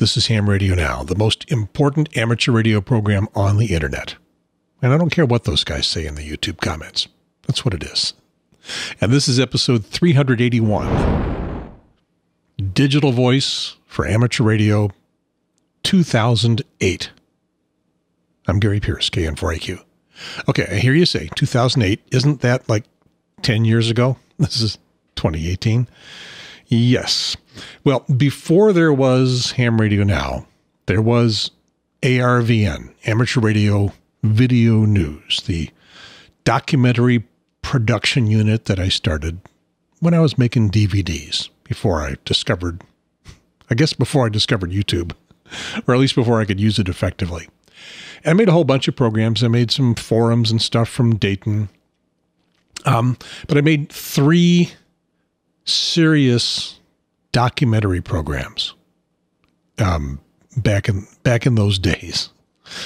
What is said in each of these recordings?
This is Ham Radio Now, the most important amateur radio program on the internet. And I don't care what those guys say in the YouTube comments. That's what it is. And this is episode 381 Digital Voice for Amateur Radio 2008. I'm Gary Pearce, KN4AQ. Okay, I hear you say 2008. Isn't that like 10 years ago? This is 2018. Yes. Well, before there was ham radio now, there was ARVN, Amateur Radio Video News, the documentary production unit that I started when I was making DVDs before I discovered, I guess before I discovered YouTube, or at least before I could use it effectively. I made a whole bunch of programs. I made some forums and stuff from Dayton. Um, but I made three serious documentary programs um, back in back in those days,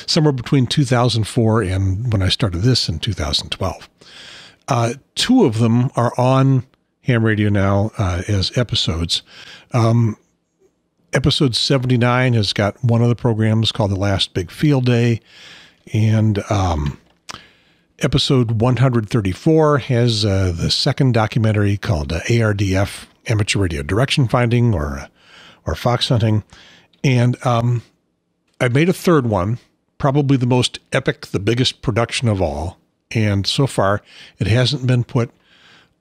somewhere between 2004 and when I started this in 2012. Uh, two of them are on Ham Radio now uh, as episodes. Um, episode 79 has got one of the programs called The Last Big Field Day, and um, episode 134 has uh, the second documentary called uh, ARDF Amateur Radio Direction Finding or uh, or Fox Hunting, and um, I made a third one, probably the most epic, the biggest production of all, and so far it hasn't been put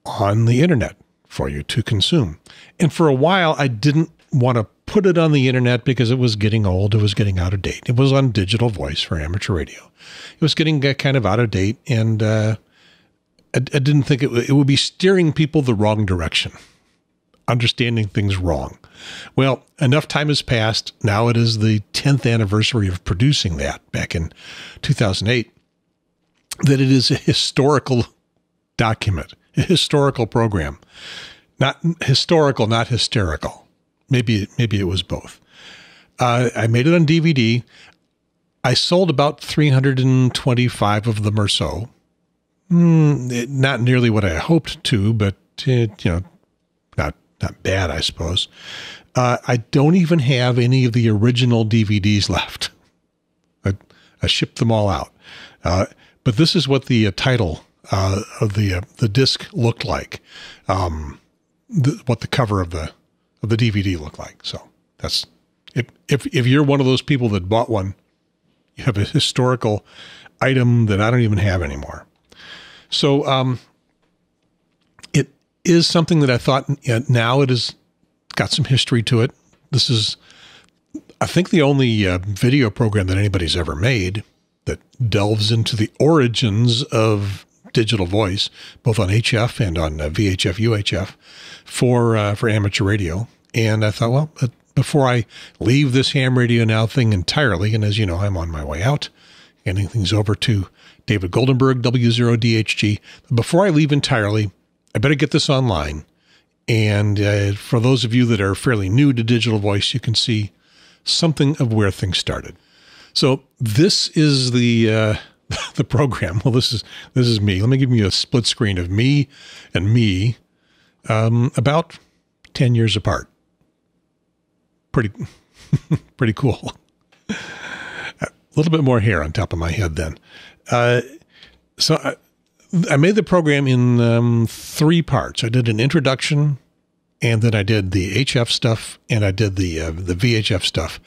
on the internet for you to consume. And for a while, I didn't want to put it on the internet because it was getting old. It was getting out of date. It was on digital voice for amateur radio. It was getting uh, kind of out of date, and uh, I, I, didn't think it, it would be steering people the wrong direction, understanding things wrong. Well, enough time has passed. Now it is the 10th anniversary of producing that back in 2008 that it is a historical document, a historical program. Not historical, not hysterical Maybe maybe it was both. Uh, I made it on DVD. I sold about 325 of them or so. Mm, it, not nearly what I hoped to, but it, you know, not not bad, I suppose. Uh, I don't even have any of the original DVDs left. I, I shipped them all out. Uh, but this is what the uh, title uh, of the uh, the disc looked like. Um, the, what the cover of the of the DVD look like. So that's if if if you're one of those people that bought one, you have a historical item that I don't even have anymore. So um, it is something that I thought now it has got some history to it. This is, I think, the only uh, video program that anybody's ever made that delves into the origins of digital voice, both on HF and on uh, VHF UHF for uh, for amateur radio. And I thought, well, before I leave this ham radio now thing entirely, and as you know, I'm on my way out, handing things over to David Goldenberg, W0DHG. Before I leave entirely, I better get this online. And uh, for those of you that are fairly new to digital voice, you can see something of where things started. So this is the uh, the program. Well, this is this is me. Let me give you a split screen of me and me, um, about ten years apart pretty pretty cool. a little bit more hair on top of my head then. Uh, so I, I, made the program in um, three parts. I did an introduction, and then I did the HF stuff, and I did the uh, the VHF stuff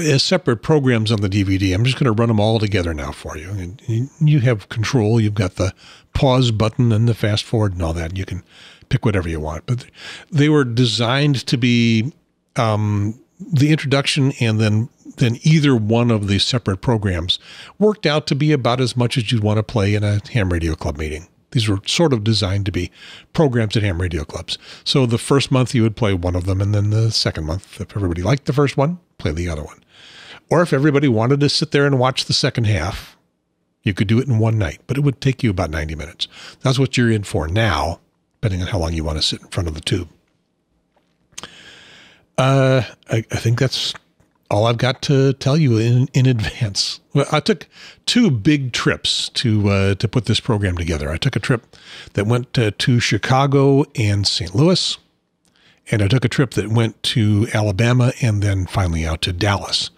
as separate programs on the DVD. I'm just going to run them all together now for you. And you have control. You've got the pause button and the fast forward and all that. You can pick whatever you want. But they were designed to be um, the introduction and then then either one of the separate programs worked out to be about as much as you'd want to play in a ham radio club meeting. These were sort of designed to be programs at ham radio clubs. So the first month you would play one of them, and then the second month, if everybody liked the first one, play the other one. Or if everybody wanted to sit there and watch the second half, you could do it in one night, but it would take you about 90 minutes. That's what you're in for now, depending on how long you want to sit in front of the tube. Uh, I, I, think that's all I've got to tell you in, in advance. Well, I took two big trips to uh, to put this program together. I took a trip that went to, to Chicago and St. Louis, and I took a trip that went to Alabama and then finally out to Dallas.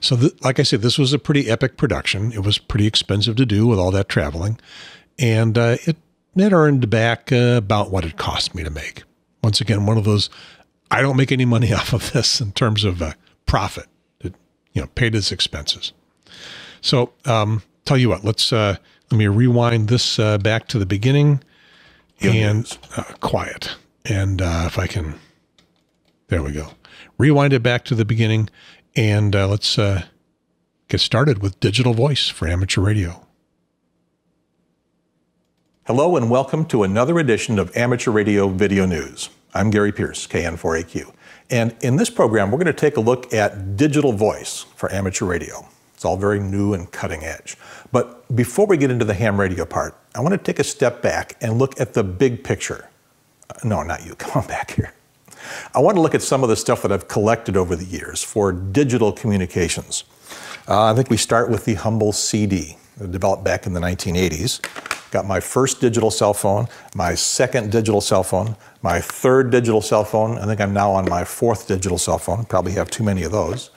So, th- like I said, this was a pretty epic production. It was pretty expensive to do with all that traveling, and uh, it it earned back uh, about what it cost me to make. Once again, one of those I don't make any money off of this in terms of uh, profit. It, you know, paid its expenses. So, um, tell you what, let's uh, let me rewind this uh, back to the beginning and uh, quiet. And uh, if I can, there we go. Rewind it back to the beginning, and uh, let's uh, get started with digital voice for amateur radio. Hello, and welcome to another edition of Amateur Radio Video News. I'm Gary Pearce, KN4AQ. And in this program, we're going to take a look at digital voice for amateur radio. It's all very new and cutting edge. But before we get into the ham radio part, I want to take a step back and look at the big picture. Uh, no, not you. Come on back here. I want to look at some of the stuff that I've collected over the years for digital communications. Uh, I think we start with the humble CD, developed back in the 1980s. Got my first digital cell phone, my second digital cell phone, my third digital cell phone. I think I'm now on my fourth digital cell phone. Probably have too many of those.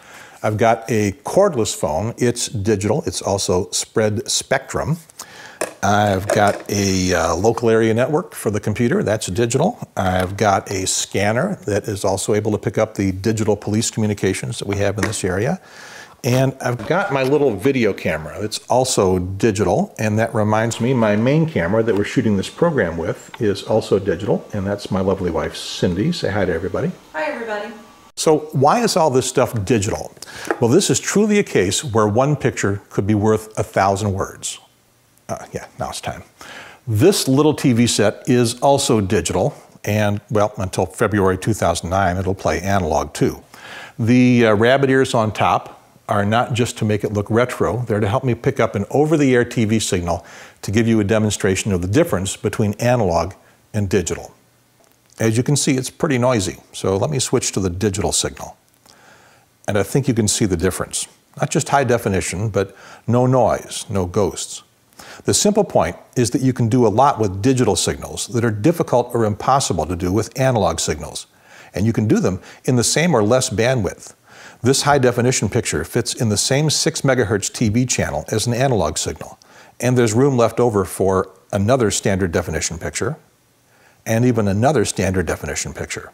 I've got a cordless phone. It's digital. It's also spread spectrum. I've got a uh, local area network for the computer. That's digital. I've got a scanner that is also able to pick up the digital police communications that we have in this area. And I've got my little video camera. It's also digital, and that reminds me my main camera that we're shooting this program with is also digital, and that's my lovely wife, Cindy. Say hi to everybody. Hi, everybody. So, why is all this stuff digital? Well, this is truly a case where one picture could be worth a thousand words. Uh, yeah, now it's time. This little TV set is also digital, and well, until February 2009, it'll play analog too. The uh, rabbit ears on top are not just to make it look retro, they're to help me pick up an over the air TV signal to give you a demonstration of the difference between analog and digital. As you can see, it's pretty noisy, so let me switch to the digital signal. And I think you can see the difference. Not just high definition, but no noise, no ghosts. The simple point is that you can do a lot with digital signals that are difficult or impossible to do with analog signals. And you can do them in the same or less bandwidth. This high definition picture fits in the same 6 megahertz TV channel as an analog signal, and there's room left over for another standard definition picture and even another standard definition picture.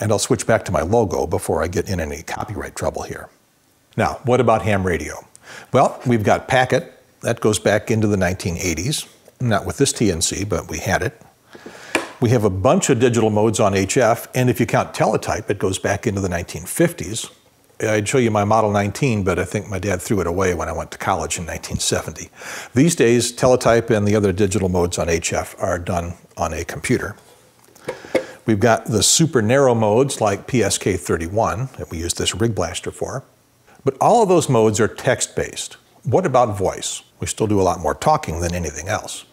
And I'll switch back to my logo before I get in any copyright trouble here. Now, what about ham radio? Well, we've got packet, that goes back into the 1980s, not with this TNC, but we had it. We have a bunch of digital modes on HF, and if you count teletype, it goes back into the 1950s. I'd show you my Model 19, but I think my dad threw it away when I went to college in 1970. These days, teletype and the other digital modes on HF are done on a computer. We've got the super narrow modes like PSK 31 that we use this Rig Blaster for. But all of those modes are text based. What about voice? We still do a lot more talking than anything else.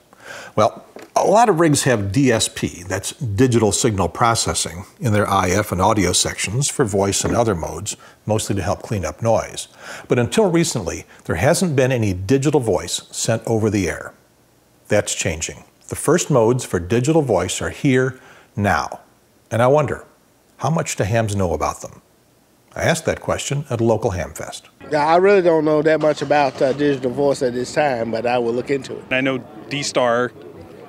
Well, a lot of rigs have DSP, that's digital signal processing, in their IF and audio sections for voice and other modes, mostly to help clean up noise. But until recently, there hasn't been any digital voice sent over the air. That's changing. The first modes for digital voice are here now. And I wonder, how much do hams know about them? I asked that question at a local ham fest. Yeah, I really don't know that much about uh, digital voice at this time, but I will look into it. I know D-Star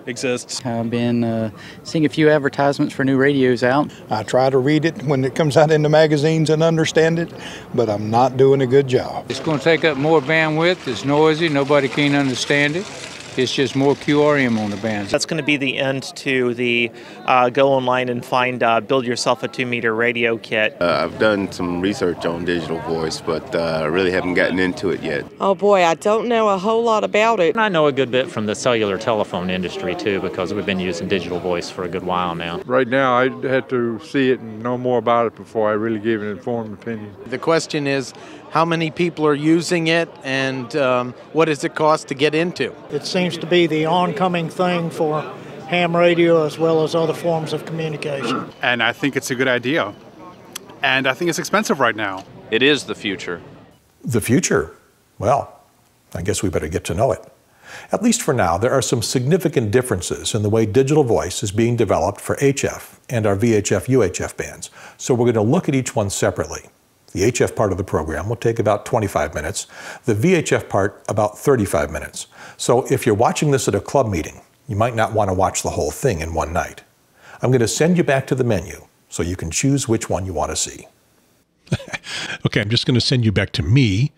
exists. I've been uh, seeing a few advertisements for new radios out. I try to read it when it comes out in the magazines and understand it, but I'm not doing a good job. It's going to take up more bandwidth. It's noisy. Nobody can understand it. It's just more QRM on the bands. That's going to be the end to the uh, go online and find uh, build yourself a two meter radio kit. Uh, I've done some research on digital voice, but I uh, really haven't gotten into it yet. Oh boy, I don't know a whole lot about it. I know a good bit from the cellular telephone industry too, because we've been using digital voice for a good while now. Right now, I had to see it and know more about it before I really gave an informed opinion. The question is, how many people are using it, and um, what does it cost to get into? It seems to be the oncoming thing for ham radio as well as other forms of communication. And I think it's a good idea. And I think it's expensive right now. It is the future. The future? Well, I guess we better get to know it. At least for now, there are some significant differences in the way digital voice is being developed for HF and our VHF UHF bands, so we're going to look at each one separately. The HF part of the program will take about 25 minutes, the VHF part about 35 minutes. So if you're watching this at a club meeting, you might not want to watch the whole thing in one night. I'm going to send you back to the menu so you can choose which one you want to see. okay, I'm just going to send you back to me,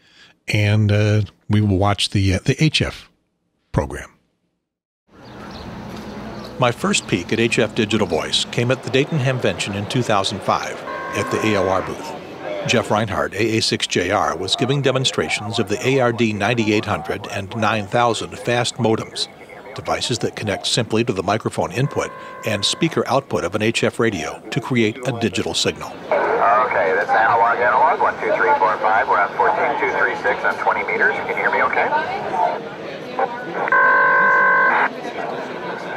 and uh, we will watch the uh, the HF program. My first peek at HF Digital Voice came at the Dayton Hamvention in 2005 at the AOR booth. Jeff Reinhardt, AA6JR, was giving demonstrations of the ARD 9800 and 9000 fast modems, devices that connect simply to the microphone input and speaker output of an HF radio to create a digital signal. Okay, that's analog, analog, 1, 2, 3, 4, 5. We're on 14236 on 20 meters. Can you hear me okay?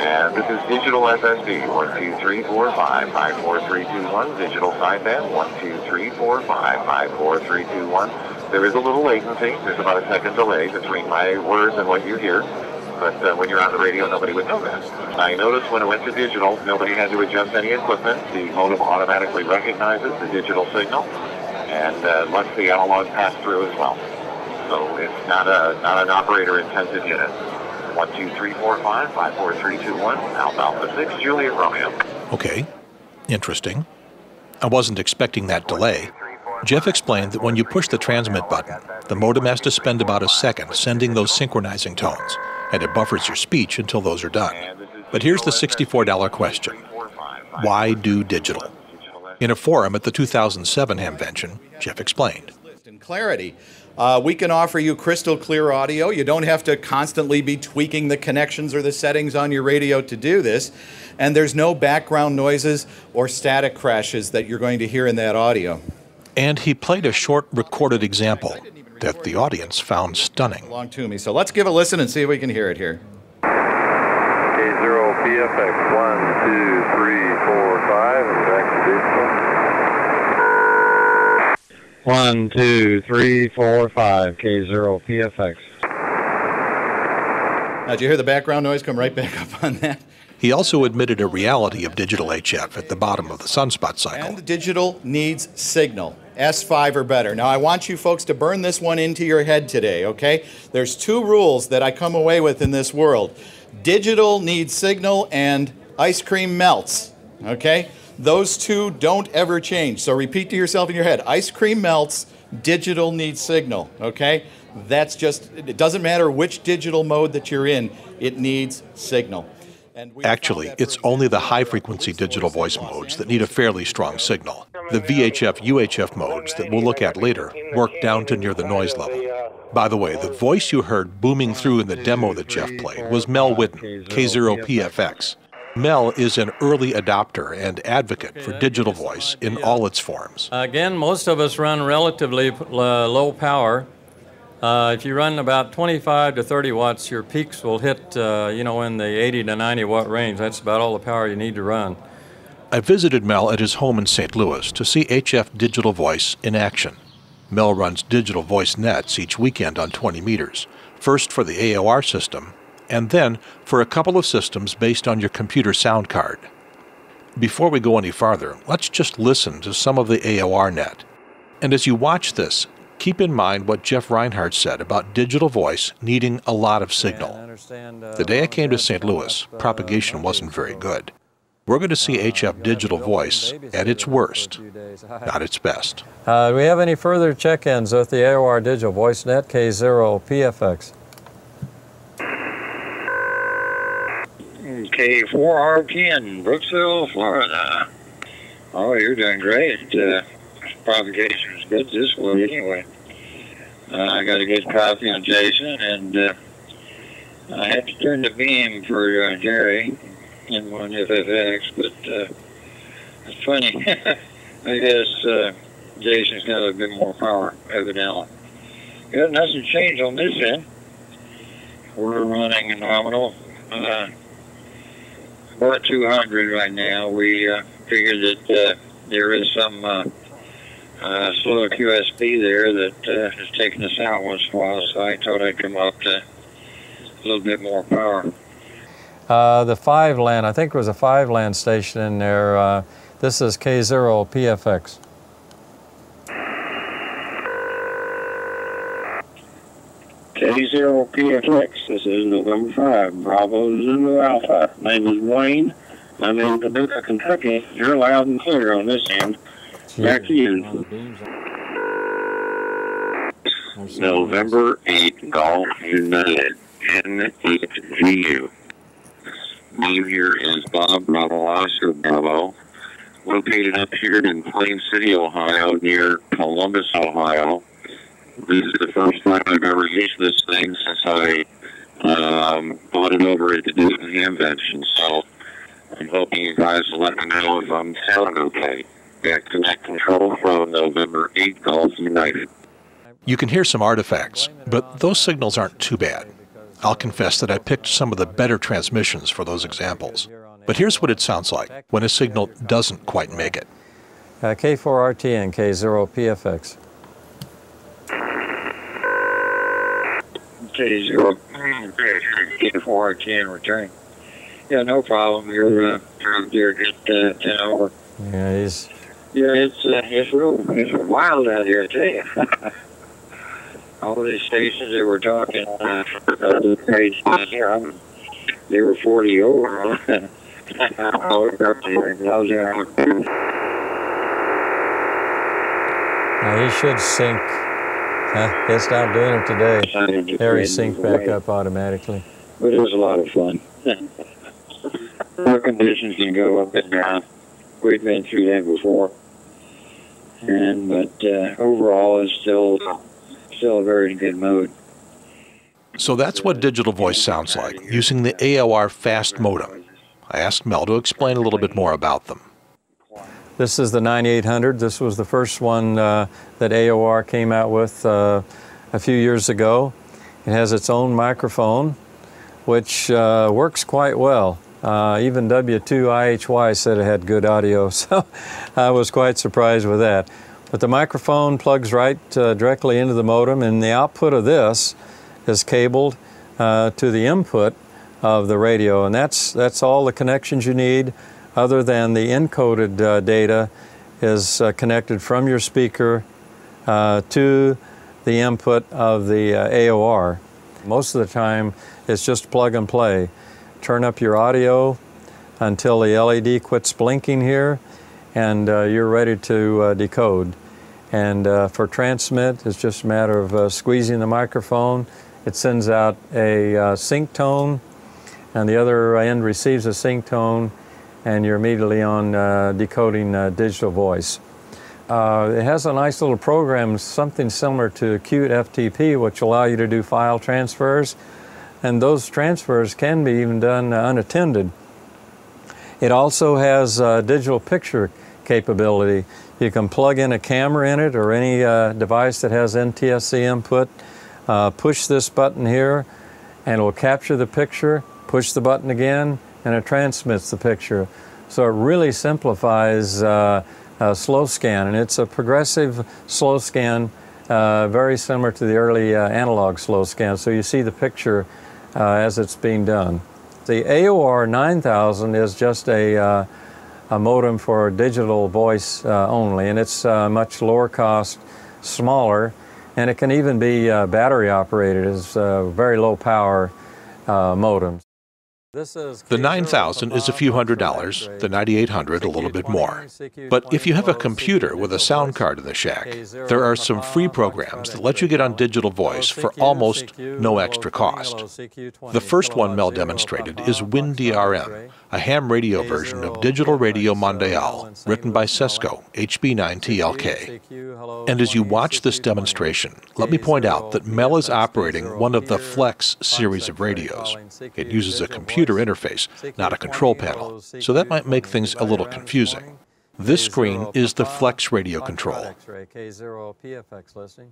And this is digital FSD, 1, 2, 3, 4, 5, 5, 4, 3, 2, 1. Digital sideband, 1, 2, 3, 4, 5, 5, 4, 3, 2, 1. There is a little latency. There's about a second delay between my words and what you hear. But uh, when you're on the radio, nobody would know that. I noticed when it went to digital, nobody had to adjust any equipment. The modem automatically recognizes the digital signal and uh, lets the analog pass through as well. So it's not a not an operator-intensive unit. One, two, three, four, five, five, four, three, two, one. Alpha Alpha Six, Juliet Romeo. Okay, interesting. I wasn't expecting that delay. Jeff explained that when you push the transmit button, the modem has to spend about a second sending those synchronizing tones, and it buffers your speech until those are done. But here's the $64 question Why do digital? In a forum at the 2007 Hamvention, Jeff explained. And clarity. Uh, we can offer you crystal clear audio. You don't have to constantly be tweaking the connections or the settings on your radio to do this. And there's no background noises or static crashes that you're going to hear in that audio. And he played a short recorded example that the audience found stunning. Along to me. So let's give a listen and see if we can hear it here. K0 PFX 1, 2, 3, 4, 5, and back to digital. 1, 2, 3, 4, 5, K0 PFX. Now, did you hear the background noise come right back up on that? He also admitted a reality of digital HF at the bottom of the sunspot cycle. And digital needs signal. S5 or better. Now, I want you folks to burn this one into your head today, okay? There's two rules that I come away with in this world digital needs signal, and ice cream melts, okay? Those two don't ever change. So repeat to yourself in your head ice cream melts, digital needs signal, okay? That's just, it doesn't matter which digital mode that you're in, it needs signal. Actually, it's only the high frequency digital voice modes that need a fairly strong signal. The VHF UHF modes that we'll look at later work down to near the noise level. By the way, the uh, voice you heard booming through in the demo that Jeff played was Mel Whitten, K0PFX. Mel is an early adopter and advocate for digital voice in all its forms. Again, most of us run relatively uh, low power. Uh, if you run about 25 to 30 watts, your peaks will hit, uh, you know, in the 80 to 90 watt range. That's about all the power you need to run. I visited Mel at his home in St. Louis to see HF Digital Voice in action. Mel runs digital voice nets each weekend on 20 meters, first for the AOR system, and then for a couple of systems based on your computer sound card. Before we go any farther, let's just listen to some of the AOR net. And as you watch this, keep in mind what Jeff Reinhardt said about digital voice needing a lot of signal. Uh, the day I came to St. Uh, Louis, uh, propagation wasn't very good. We're going to see HF digital voice at its worst, not its best. Uh, do we have any further check-ins with the AOR Digital Voice Net K0 PFX? K4R10, Brooksville, Florida. Oh, you're doing great. Uh, propagation is good this way anyway. Uh, I got a good copy on Jason, and uh, I had to turn the beam for uh, Jerry in one FFX, but uh, it's funny. I guess uh, Jason's got a bit more power, evidently. Good, nothing changed on this end. We're running nominal. Uh, about 200 right now. We uh, figured that uh, there is some uh, uh, slow QSB there that is taking us out once in a while, so I thought I'd come up to little bit more power. Uh, the five land, I think it was a five land station in there. Uh, this is K0 PFX. K0 PFX, this is November 5, Bravo Zulu Alpha. Name is Wayne. I'm in Paducah, Kentucky. You're loud and clear on this end. Back to you. November 8, Golf United, N8GU. Name here is Bob Oscar Bravo. Located up here in Plain City, Ohio, near Columbus, Ohio. This is the first time I've ever used this thing since I um, bought it over at the Newton Hamvention. So I'm hoping you guys will let me know if I'm sounding okay. Got connect control from November 8 Golf United. You can hear some artifacts, but those signals aren't too bad. I'll confess that I picked some of the better transmissions for those examples. But here's what it sounds like when a signal doesn't quite make it. Uh, K4RT and K0 PFX. K0 K4 10 returning. Yeah, no problem. You're, uh, you're, just uh, 10 over. Yeah, he's. Yeah, it's, uh, it's real, it's wild out here, I tell you. All these stations that were talking, uh, uh, here, I'm, they were 40 over. I looked up there and I was there. Now he should sync. Huh? It's not doing it today. There he synced back up automatically. But it was a lot of fun. Our conditions can go up and down. We've been through that before. And but uh, overall, it's still still a very good mode. So that's what digital voice sounds like, using the AOR fast modem. I asked Mel to explain a little bit more about them. This is the 9800. This was the first one uh, that AOR came out with uh, a few years ago. It has its own microphone, which uh, works quite well. Uh, even W2IHY said it had good audio, so I was quite surprised with that. But the microphone plugs right uh, directly into the modem, and the output of this is cabled uh, to the input of the radio, and that's that's all the connections you need, other than the encoded uh, data is uh, connected from your speaker uh, to the input of the uh, AOR. Most of the time, it's just plug and play. Turn up your audio until the LED quits blinking here, and uh, you're ready to decode. And for transmit, it's just a matter of squeezing the microphone. It sends out a sync tone and the other end receives a sync tone and you're immediately on uh, decoding uh, digital voice. Uh, it has a nice little program, something similar to Qt FTP, which allow you to do file transfers, and those transfers can be even done uh, unattended. It also has uh, digital picture capability. You can plug in a camera in it or any uh, device that has NTSC input, push this button here, and it will capture the picture push the button again, and it transmits the picture. So it really simplifies uh, slow scan, and it's a progressive slow scan, uh, very similar to the early uh, analog slow scan. So you see the picture uh, as it's being done. The AOR 9000 is just a, uh, a modem for digital voice uh, only, and it's much lower cost, smaller, and it can even be battery operated. It's very low power modem. The 9000 is a few hundred dollars, the 9800 a little bit more. But if you have a computer with a sound card in the shack, there are some free programs that let you get on digital voice for almost no extra cost. The first one Mel demonstrated is WinDRM, a ham radio version of Digital Radio Mondial, written by Cesco, HB9TLK. And as you watch this demonstration, let me point out that Mel is operating one of the Flex series of radios. It uses a computer computer interface, not a control panel, so that might make things a little confusing. This screen is the Flex radio control.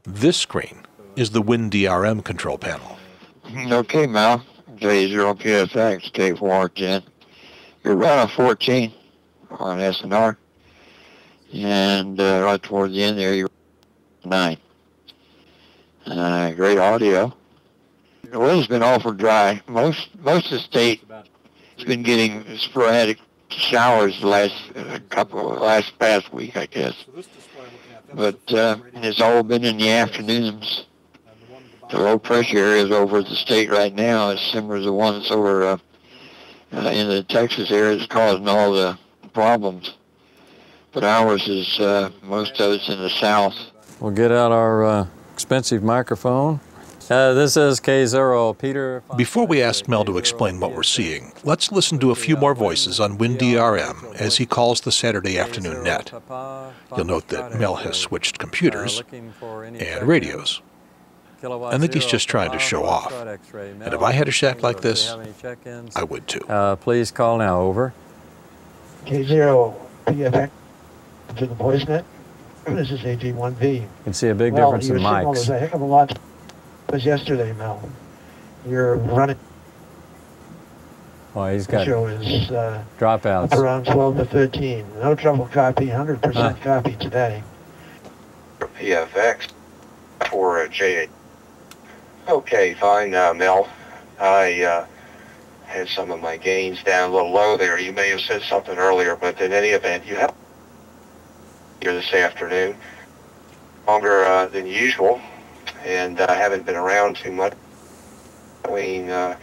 This screen is the WinDRM control panel. Okay, Mel. J0PFX, K410. You're running 14 on SNR. And uh, right toward the end there, you're 9. Uh, great audio. The weather's been awful dry. Most most of the state has been getting sporadic showers the last uh, couple last past week, I guess. But uh, it's all been in the afternoons. The low pressure areas over the state right now is similar to the ones over uh, uh, in the Texas area is causing all the problems. But ours is uh, most of it's in the south. We'll get out our uh, expensive microphone. Uh, this is K0 Peter. Before we ask Mel to explain what we're seeing, let's listen to a few more voices on WinDRM as he calls the Saturday afternoon net. You'll note that Mel has switched computers and radios. I think he's just trying to show off. And if I had a shack like this, I would too. Uh, please call now. Over. K0 PFX to the voice net. This is AG1V. You can see a big well, difference in your signal mics. is a heck of a lot was yesterday, Mel. You're running. Well, he's got show is uh, dropouts. around 12 to 13. No trouble copy, 100% Huh. copy today. PFX for uh, J8. Okay, fine, uh, Mel. I uh, had some of my gains down a little low there. You may have said something earlier, but in any event, you have here this afternoon longer uh, than usual, and I haven't been around too much between uh,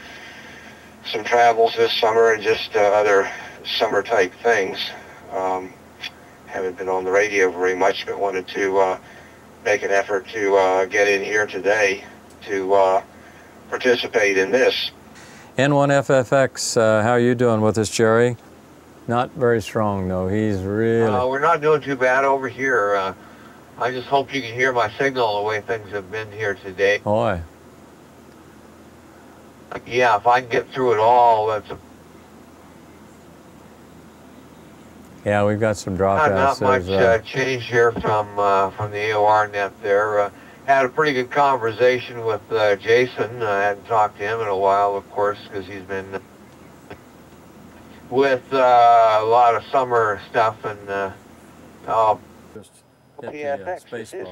some travels this summer and just uh, other summer type things. Um, haven't been on the radio very much, but wanted to uh, make an effort to uh, get in here today to uh, participate in this. N1FFX, uh, how are you doing with us, Jerry? Not very strong, though. He's really. Uh, we're not doing too bad over here. Uh, I just hope you can hear my signal the way things have been here today. Boy. Yeah, if I can get through it all, that's a, Yeah, we've got some not, dropouts. not much There's, uh, change here from uh, from the AOR net there. Uh, had a pretty good conversation with uh, Jason. I hadn't talked to him in a while, of course, because he's been with uh, a lot of summer stuff and uh, uh, PFX, this is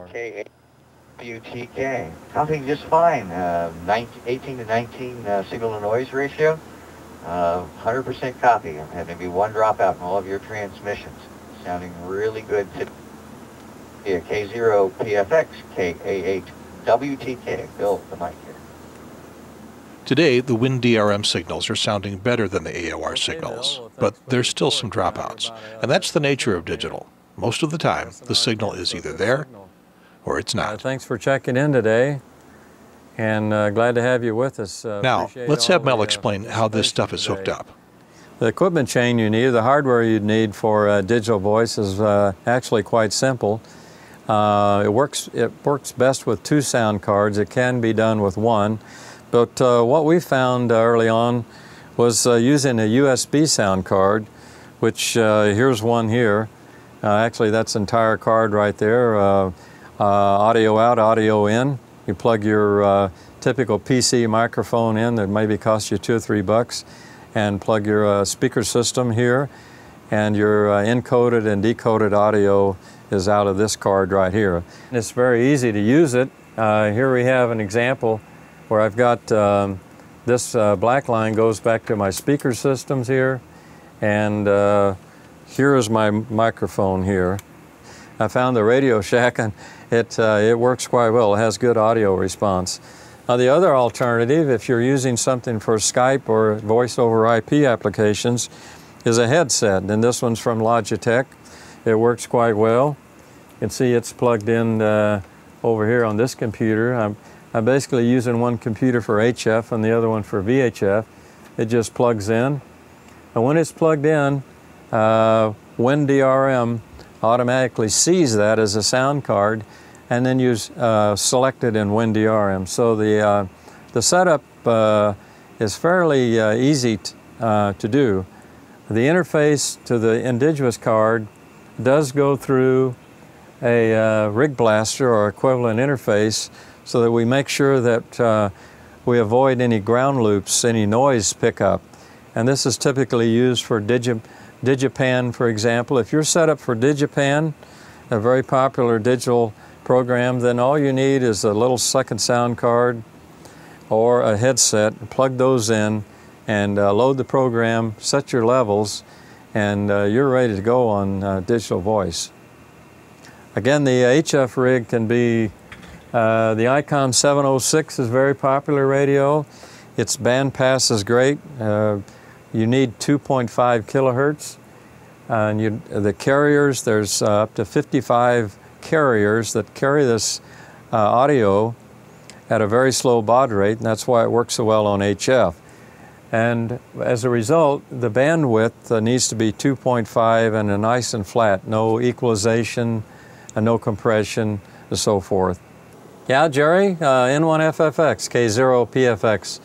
WTK. Something just fine. Uh, 19, 18 to 19 uh, signal to noise ratio. Uh, 100% copy. Had maybe one dropout in all of your transmissions. Sounding really good today. Yeah, K0 PFX, KA8 WTK. Bill, the mic here. Today, the WinDRM signals are sounding better than the AOR signals, but there's still some dropouts. And that's the nature of digital. Most of the time, the signal is either there or it's uh, not. thanks for checking in today, and uh, glad to have you with us. Uh, Now, let's have Mel the, uh, explain how this stuff is hooked up. The equipment chain you need, the hardware you'd need for uh, digital voice is uh, actually quite simple. Uh, it works. It works best with two sound cards. It can be done with one, but uh, what we found uh, early on was uh, using a USB sound card, which uh, here's one here. Uh, actually, that's entire card right there. Uh, uh, audio out, audio in. You plug your typical PC microphone in that maybe costs you two or three bucks, and plug your uh, speaker system here, and your uh, encoded and decoded audio is out of this card right here. It's very easy to use it. Uh, here we have an example where I've got um, this black line goes back to my speaker systems here, and here is my microphone here. I found the Radio Shack and it, uh, it works quite well. It has good audio response. Now the other alternative, if you're using something for Skype or voice over IP applications, is a headset. And this one's from Logitech. It works quite well. You can see it's plugged in uh, over here on this computer. I'm, I'm basically using one computer for HF and the other one for VHF. It just plugs in. And when it's plugged in, uh, WinDRM automatically sees that as a sound card and then you uh, select it in WinDRM. So the, uh, the setup uh, is fairly uh, easy uh, to do. The interface to the indigenous card does go through a uh, rig blaster or equivalent interface so that we make sure that uh, we avoid any ground loops, any noise pickup. And this is typically used for Digi- Digipan, for example. If you're set up for Digipan, a very popular digital program, then all you need is a little second sound card or a headset, plug those in, and uh, load the program, set your levels, and uh, you're ready to go on uh, digital voice. Again, the HF rig can be, uh, the Icom 706 is very popular radio. Its band pass is great. You need 2.5 kilohertz. and you, the carriers, there's uh, up to 55 carriers that carry this uh, audio at a very slow baud rate, and that's why it works so well on HF. And as a result, the bandwidth uh, needs to be 2.5 and a nice and flat, no equalization, and no compression, and so forth. Yeah, Jerry, uh, N1FFX, K0PFX.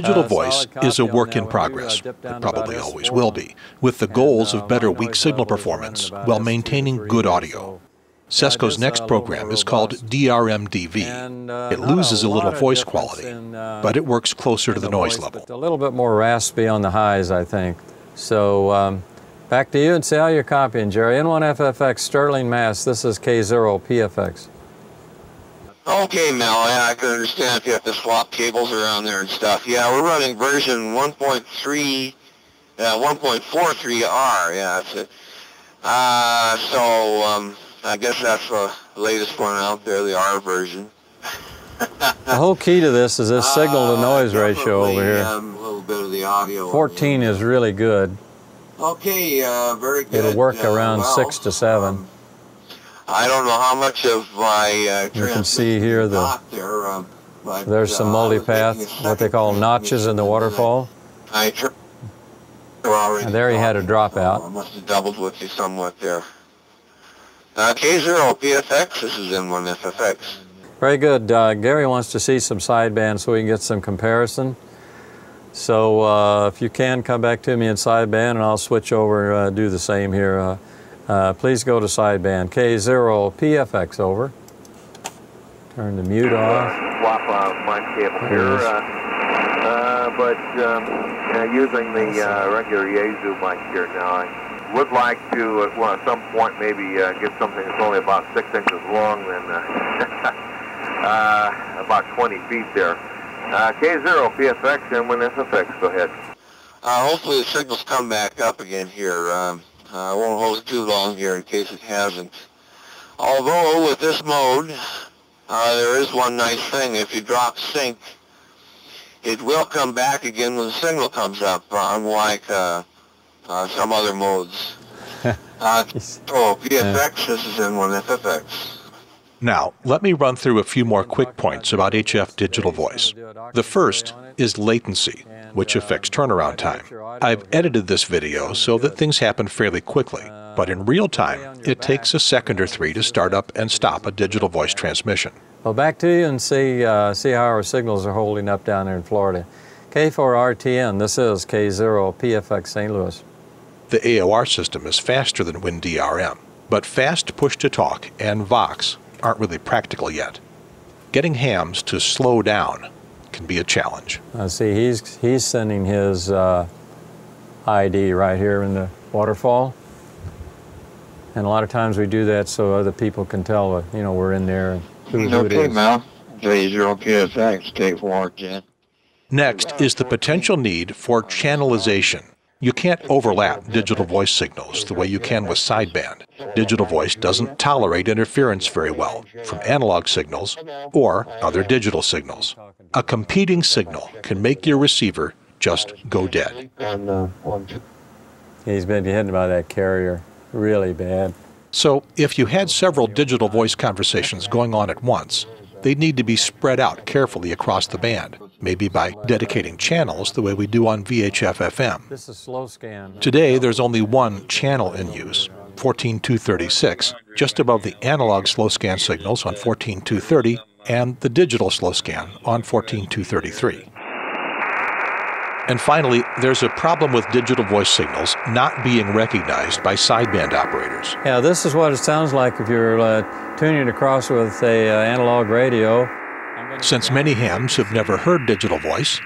Digital voice is a work in. Uh, progress. It probably always will be, with the goals uh, of better weak signal performance while maintaining good audio. Cesco's next uh, program is called. DRM-DV. It loses a, little voice quality, but it works closer to the noise level. a little bit more raspy on the highs, I think. So um, back to you and see how you're copying, Jerry. N1FFX, Sterling, Mass. This is K0PFX. Okay, Mel, yeah, I can understand if you have to swap cables around there and stuff. Yeah, we're running version 1.3, uh, 1.43R, yeah. It's a, uh, so, um, I guess that's the latest one out there, the R version. The whole key to this is this signal to noise ratio over here. Um, a little bit of the audio. 14 is really good. Okay, uh, very good. It'll work uh, around well, 6 to 7. I don't know how much of my uh, You can see here the there. Um, but, there's some uh, I multipath, what they call notches in the waterfall. I already And there he had a dropout. must have doubled with you somewhat there. Uh, K0 PFX, this is N1 FFX. Very good. Uh, Gary wants to see some sideband so we can get some comparison. So uh, if you can, come back to me in sideband and I'll switch over uh, do the same here. Uh, uh, please go to sideband. K0 PFX over. Turn the mute off. swap uh, my cable There here, uh, uh, but um, uh, using the uh, regular Yaesu mic here now. I would like to, uh, well, at some point, maybe uh, get something that's only about six inches long and uh, uh, about 20 feet there. Uh, K0 PFX and N1 FFX, go ahead. Uh, hopefully the signals come back up again here. Um, I won't hold it too long here in case it hasn't. Although with this mode, uh, there is one nice thing. If you drop sync, it will come back again when the signal comes up, uh, unlike uh, uh, some other modes. uh, oh, PFX, this is N1 FFX. Now, let me run through a few more quick points about HF digital voice. The first is latency, which affects turnaround time. I've edited this video so that things happen fairly quickly, but in real time, it takes a second or three to start up and stop a digital voice transmission. Well, back to you and see, uh, see how our signals are holding up down there in Florida. K4RTN, this is K0 PFX St. Louis. The AOR system is faster than WinDRM, but fast push-to-talk and Vox aren't really practical yet. Getting hams to slow down can be a challenge. Uh, see, he's, he's sending his uh, ID right here in the waterfall. And a lot of times we do that so other people can tell, uh, you know, we're in there and who, who it Okay, is. Mel. K0 PFX, K4 Jen. Next is the potential need for channelization. You can't overlap digital voice signals the way you can with sideband. Digital voice doesn't tolerate interference very well from analog signals or other digital signals. A competing signal can make your receiver just go dead. And, uh, one, two. He's been hit by that carrier really bad. So, if you had several digital voice conversations going on at once, they'd need to be spread out carefully across the band, maybe by dedicating channels the way we do on VHF FM. This is slow scan. Today, there's only one channel in use, 14236, just above the analog slow scan signals on 14230 and the digital slow scan on 14233. And finally, there's a problem with digital voice signals not being recognized by sideband operators. Yeah, this is what it sounds like if you're uh, tuning across with a uh, analog radio. Since many hams have never heard digital voice,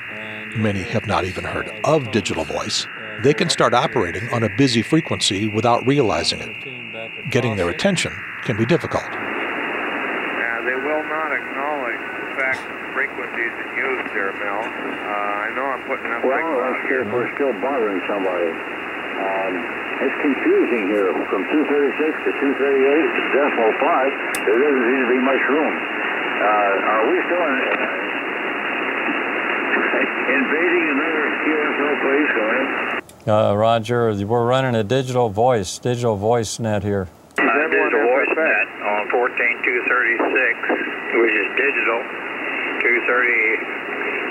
many have not even heard of digital voice, they can start operating on a busy frequency without realizing it. Getting their attention can be difficult. they will not acknowledge the fact that frequencies in use there, Mel. Uh, I know I'm putting up Well, signal out that's if we're still bothering somebody. Um, it's confusing here. From 236 to 238 decimal 5, there doesn't seem to be much room. Uh, are we still in, uh, invading another QSO place, or Uh, Roger, we're running a digital voice, digital voice net here. Uh, digital voice net on 14236, which is digital.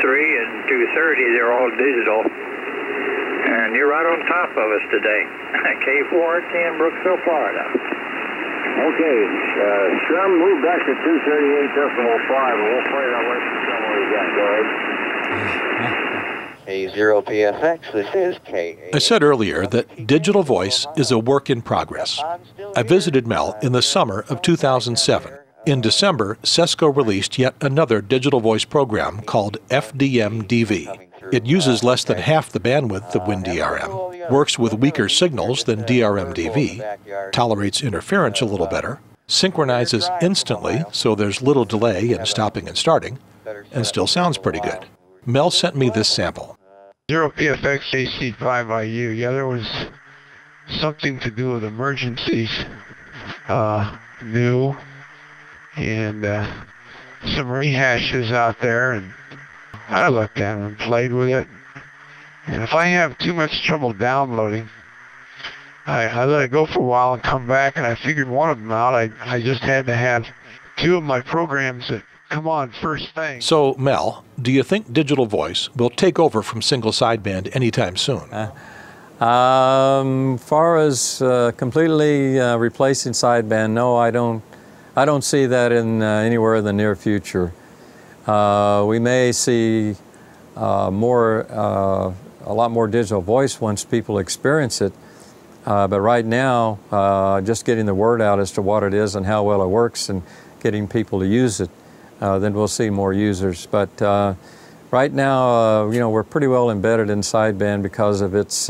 233 and 230, they're all digital. And you're right on top of us today. K410 Brooksville, Florida. Okay, uh, Strum, move back to 238 decimal 5, and we'll play that way from somewhere you got. Go ahead. A0PFX, this is K. I said earlier that digital voice is a work in progress. I visited Mel in the summer of 2007. In December, Cesco released yet another digital voice program called FDM-DV. It uses less than half the bandwidth of WinDRM, works with weaker signals than DRM-DV, tolerates interference a little better, synchronizes instantly so there's little delay in stopping and starting, and still sounds pretty good. Mel sent me this sample. Zero PFX AC5IU. Yeah, there was something to do with emergencies. Uh, new. And uh, some rehashes out there. And I looked at them and played with it. And if I have too much trouble downloading, I, I let it go for a while and come back. And I figured one of them out. I, I just had to have two of my programs that come on first thing. So, Mel, do you think digital voice will take over from single sideband anytime soon? Um, far as uh, completely uh, replacing sideband, no, I don't. I don't see that in uh, anywhere in the near future. Uh, we may see uh, more, uh, a lot more digital voice once people experience it. Uh, but right now, uh, just getting the word out as to what it is and how well it works, and getting people to use it, then we'll see more users. But right now, you know, we're pretty well embedded in sideband because of its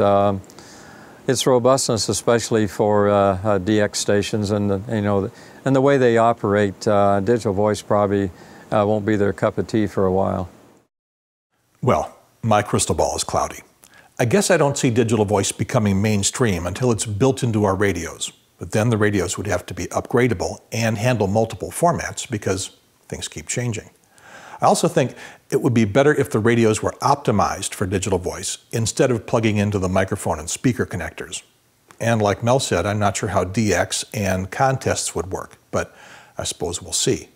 its robustness, especially for DX stations, and the, you know, and the way they operate. Uh, digital voice probably uh, won't be their cup of tea for a while. Well, my crystal ball is cloudy. I guess I don't see digital voice becoming mainstream until it's built into our radios. But then the radios would have to be upgradable and handle multiple formats because things keep changing. I also think it would be better if the radios were optimized for digital voice instead of plugging into the microphone and speaker connectors. And like Mel said, I'm not sure how DX and contests would work, but I suppose we'll see.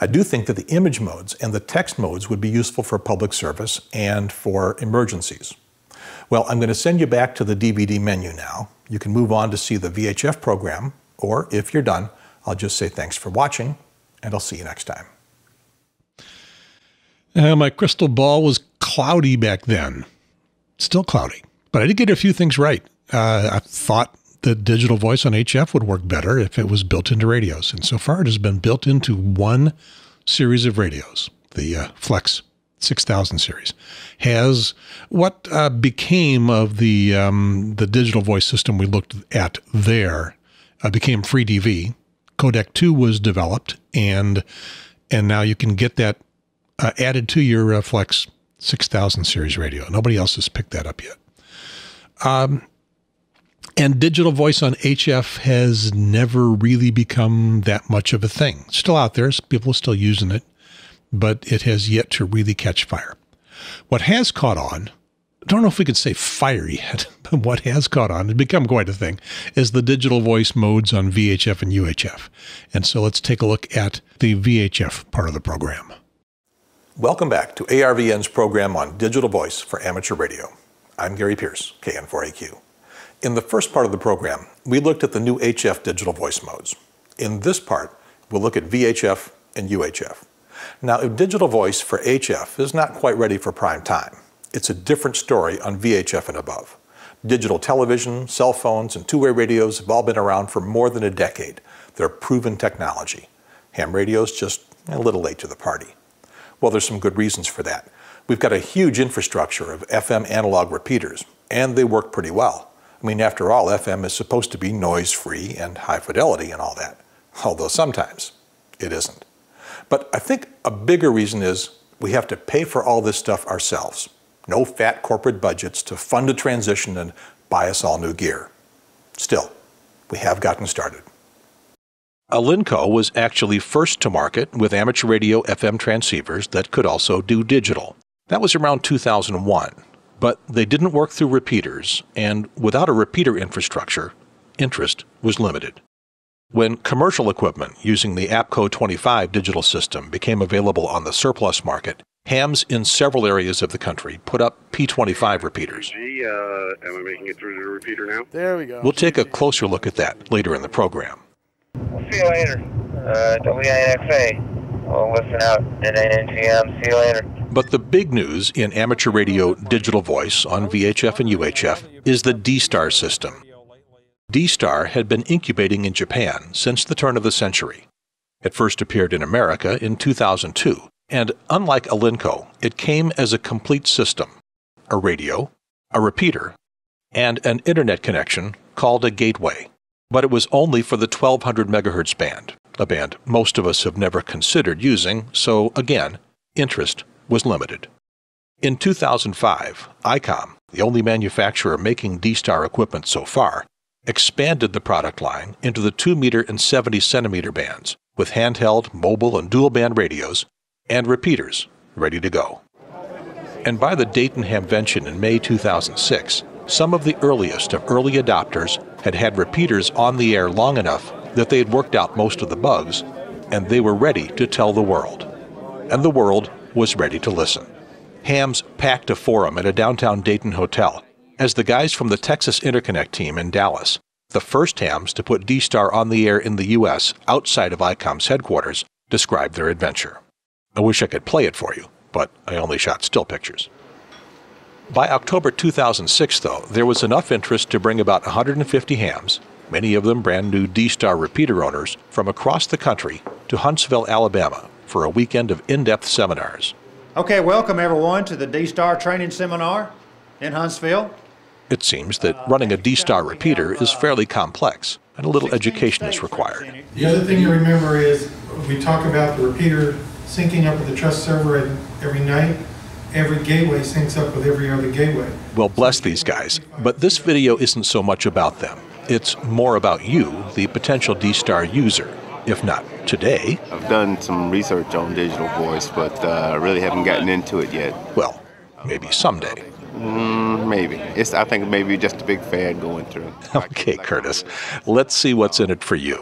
I do think that the image modes and the text modes would be useful for public service and for emergencies. Well, I'm going to send you back to the DVD menu now. You can move on to see the VHF program, or if you're done, I'll just say thanks for watching, and I'll see you next time. Uh, my crystal ball was cloudy back then. Still cloudy. But I did get a few things right. Uh, I thought the digital voice on HF would work better if it was built into radios. And so far, it has been built into one series of radios, the uh, Flex 6000 series. Has what uh, became of the um, the digital voice system we looked at there uh, became FreeDV. Codec 2 was developed, and and now you can get that uh, added to your uh, Flex 6000 series radio. Nobody else has picked that up yet. Um, and digital voice on HF has never really become that much of a thing. Still out there, people are still using it, but it has yet to really catch fire. What has caught on, I don't know if we could say fire yet, but what has caught on and become quite a thing is the digital voice modes on VHF and UHF. And so let's take a look at the VHF part of the program. Welcome back to ARVN's program on digital voice for amateur radio. I'm Gary Pearce, KN4AQ. In the first part of the program, we looked at the new HF digital voice modes. In this part, we'll look at VHF and UHF. Now, if digital voice for HF is not quite ready for prime time, it's a different story on VHF and above. Digital television, cell phones, and two-way radios have all been around for more than a decade. They're proven technology. Ham radio's just a little late to the party. Well, there's some good reasons for that. We've got a huge infrastructure of FM analog repeaters, and they work pretty well. I mean, after all, FM is supposed to be noise-free and high fidelity and all that, although sometimes it isn't. But I think a bigger reason is we have to pay for all this stuff ourselves. No fat corporate budgets to fund a transition and buy us all new gear. Still, we have gotten started. Alinco was actually first to market with amateur radio FM transceivers that could also do digital. That was around 2001, but they didn't work through repeaters, and without a repeater infrastructure, interest was limited. When commercial equipment using the APCO 25 digital system became available on the surplus market, hams in several areas of the country put up P25 repeaters. G, uh, am I making it through the repeater now? There we go. We'll take a closer look at that later in the program. See you later. Uh, WINXA. We'll listen out at NNGM. See you later. But the big news in amateur radio digital voice on VHF and UHF is the D-Star system. D-Star had been incubating in Japan since the turn of the century. It first appeared in America in 2002, and unlike Alinco, it came as a complete system a radio, a repeater, and an internet connection called a gateway. But it was only for the 1200 MHz band, a band most of us have never considered using, so again, interest was limited. In 2005, ICOM, the only manufacturer making D-Star equipment so far, expanded the product line into the 2 meter and 70 centimeter bands with handheld, mobile, and dual band radios and repeaters ready to go. And by the Dayton Hamvention in May 2006, some of the earliest of early adopters had had repeaters on the air long enough that they had worked out most of the bugs, and they were ready to tell the world. And the world was ready to listen. Hams packed a forum at a downtown Dayton hotel as the guys from the Texas Interconnect team in Dallas, the first hams to put D-Star on the air in the U.S. outside of ICOM's headquarters, described their adventure. I wish I could play it for you, but I only shot still pictures. By October 2006, though, there was enough interest to bring about 150 hams, many of them brand new D-Star repeater owners, from across the country to Huntsville, Alabama, for a weekend of in-depth seminars. Okay, welcome everyone to the D-Star training seminar in Huntsville. It seems that running a D-Star uh, repeater is uh, fairly complex, and a little education is required. The other thing to remember is we talk about the repeater syncing up with the trust server every night every gateway syncs up with every other gateway. Well, bless these guys. But this video isn't so much about them. It's more about you, the potential D-Star user. If not today. I've done some research on digital voice, but uh, really haven't gotten into it yet. Well, maybe someday. Mm, maybe. It's, I think maybe just a big fan going through. okay, Curtis. Let's see what's in it for you.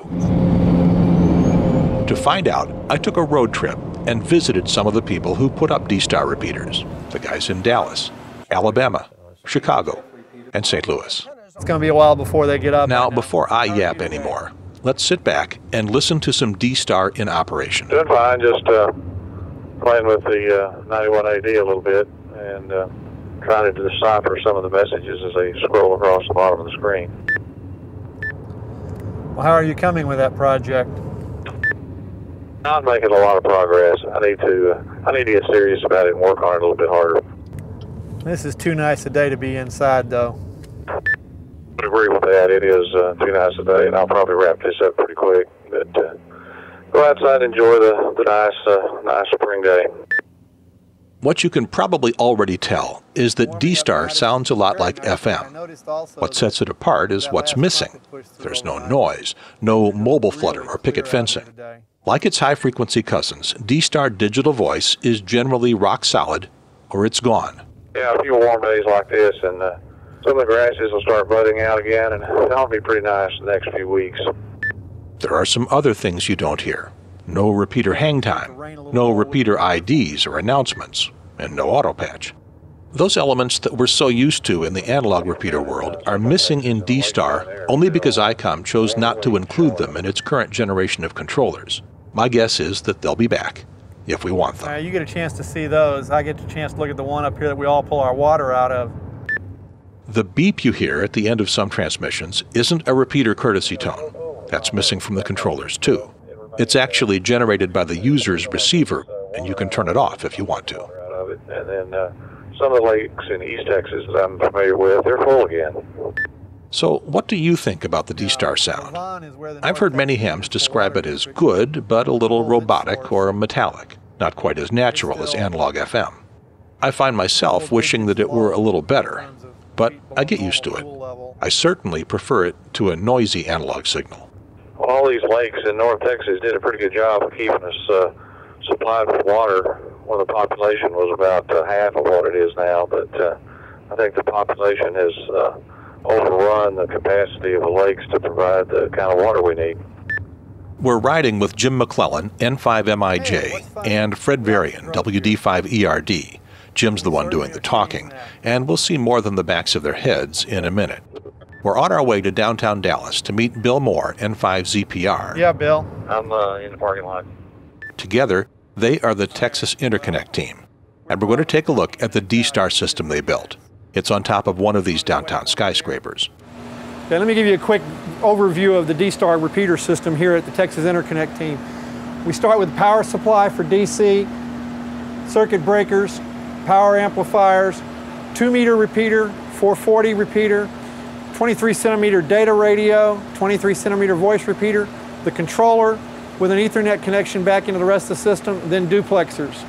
To find out, I took a road trip and visited some of the people who put up D-Star repeaters. The guys in Dallas, Alabama, Chicago, and St. Louis. It's going to be a while before they get up. Now, before I yap anymore, let's sit back and listen to some D-Star in operation. Doing fine, just uh, playing with the uh, 91AD a little bit and uh, trying to decipher some of the messages as they scroll across the bottom of the screen. Well, how are you coming with that project? Not making a lot of progress. I need to uh, I need to get serious about it and work on it a little bit harder. This is too nice a day to be inside, though. I agree with that. It is uh, too nice a day, and I'll probably wrap this up pretty quick. But uh, go outside and enjoy the the nice uh, nice spring day. What you can probably already tell is that D-Star sounds a lot like FM. What sets it apart is what's missing. There's no noise, no mobile flutter or picket fencing. Like its high frequency cousins, D-Star digital voice is generally rock solid or it's gone. Yeah, a few warm days like this, and uh, some of the grasses will start budding out again, and that'll be pretty nice the next few weeks. There are some other things you don't hear no repeater hang time, no repeater IDs or announcements, and no auto patch. Those elements that we're so used to in the analog repeater world are missing in D-Star only because ICOM chose not to include them in its current generation of controllers. My guess is that they'll be back if we want them. Uh, you get a chance to see those. I get a chance to look at the one up here that we all pull our water out of. The beep you hear at the end of some transmissions isn't a repeater courtesy tone. That's missing from the controllers too. It's actually generated by the user's receiver, and you can turn it off if you want to. And then uh, some of the lakes in East Texas that I'm familiar with, they're full again. So, what do you think about the D-Star sound? I've heard many hams describe it as good, but a little robotic or metallic, not quite as natural as analog FM. I find myself wishing that it were a little better, but I get used to it. I certainly prefer it to a noisy analog signal. All these lakes in North Texas did a pretty good job of keeping us uh, supplied with water when the population was about uh, half of what it is now, but uh, I think the population has uh, overrun the capacity of the lakes to provide the kind of water we need. We're riding with Jim McClellan, N5MIJ, and Fred Varian, WD5ERD. Jim's the one doing the talking, and we'll see more than the backs of their heads in a minute. We're on our way to downtown Dallas to meet Bill Moore, N5ZPR. Yeah, Bill. I'm uh, in the parking lot. Together, they are the Texas Interconnect team, and we're going to take a look at the D-Star system they built. It's on top of one of these downtown skyscrapers. Okay, let me give you a quick overview of the D-Star repeater system here at the Texas Interconnect team. We start with power supply for DC, circuit breakers, power amplifiers, 2 meter repeater, 440 repeater, 23 centimeter data radio, 23 centimeter voice repeater, the controller with an Ethernet connection back into the rest of the system, then duplexers.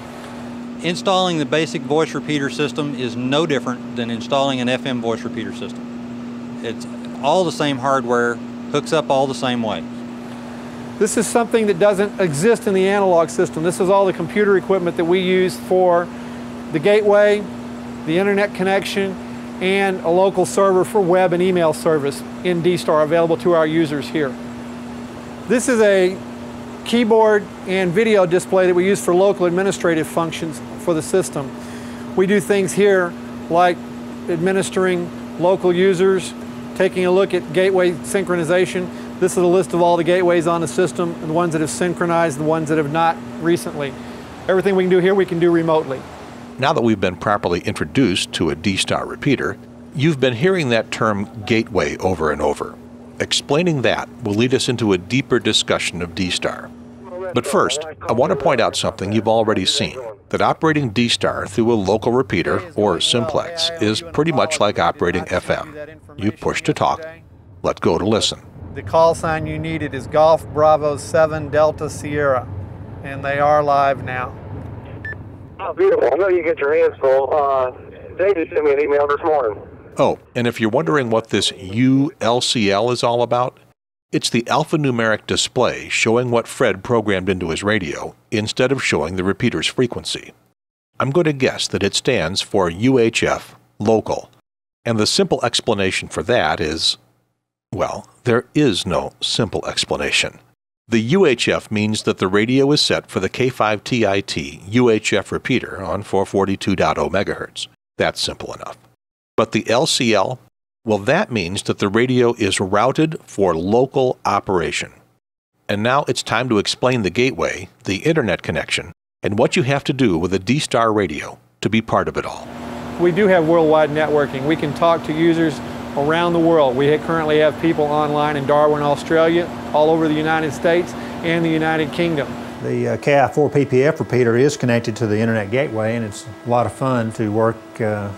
Installing the basic voice repeater system is no different than installing an FM voice repeater system. It's all the same hardware, hooks up all the same way. This is something that doesn't exist in the analog system. This is all the computer equipment that we use for the gateway, the internet connection, and a local server for web and email service in D-Star available to our users here. This is a keyboard and video display that we use for local administrative functions for the system. We do things here like administering local users, taking a look at gateway synchronization. This is a list of all the gateways on the system, the ones that have synchronized, the ones that have not recently. Everything we can do here, we can do remotely. Now that we've been properly introduced to a D-Star repeater, you've been hearing that term gateway over and over. Explaining that will lead us into a deeper discussion of D-Star. But first, I want to point out something you've already seen that operating D-Star through a local repeater, or simplex, is pretty much like operating FM. You push to talk, let go to listen. The call sign you needed is Golf Bravo 7 Delta Sierra, and they are live now. Oh, beautiful. I know you get your hands full. Uh, David sent me an email this morning. Oh, and if you're wondering what this ULCL is all about, it's the alphanumeric display showing what Fred programmed into his radio instead of showing the repeater's frequency. I'm going to guess that it stands for UHF local, and the simple explanation for that is well, there is no simple explanation. The UHF means that the radio is set for the K5TIT UHF repeater on 442.0 MHz. That's simple enough. But the LCL, well, that means that the radio is routed for local operation. And now it's time to explain the gateway, the internet connection, and what you have to do with a D-Star radio to be part of it all. We do have worldwide networking. We can talk to users around the world. We currently have people online in Darwin, Australia, all over the United States and the United Kingdom. The uh, KI4 PPF repeater is connected to the internet gateway and it's a lot of fun to work uh,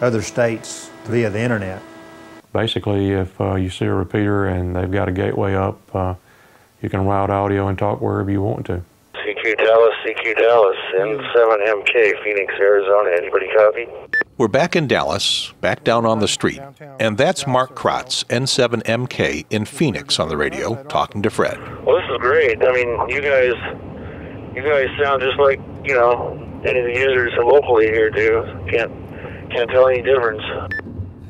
other states via the internet. Basically, if uh, you see a repeater and they've got a gateway up, uh, you can route audio and talk wherever you want to. CQ Dallas, CQ Dallas, N7MK, Phoenix, Arizona. Anybody copy? We're back in Dallas, back down on the street, and that's Mark Kratz, N7MK, in Phoenix on the radio, talking to Fred. Well, this is great. I mean, you guys, you guys sound just like you know any of the users locally here do. Can't can't tell any difference.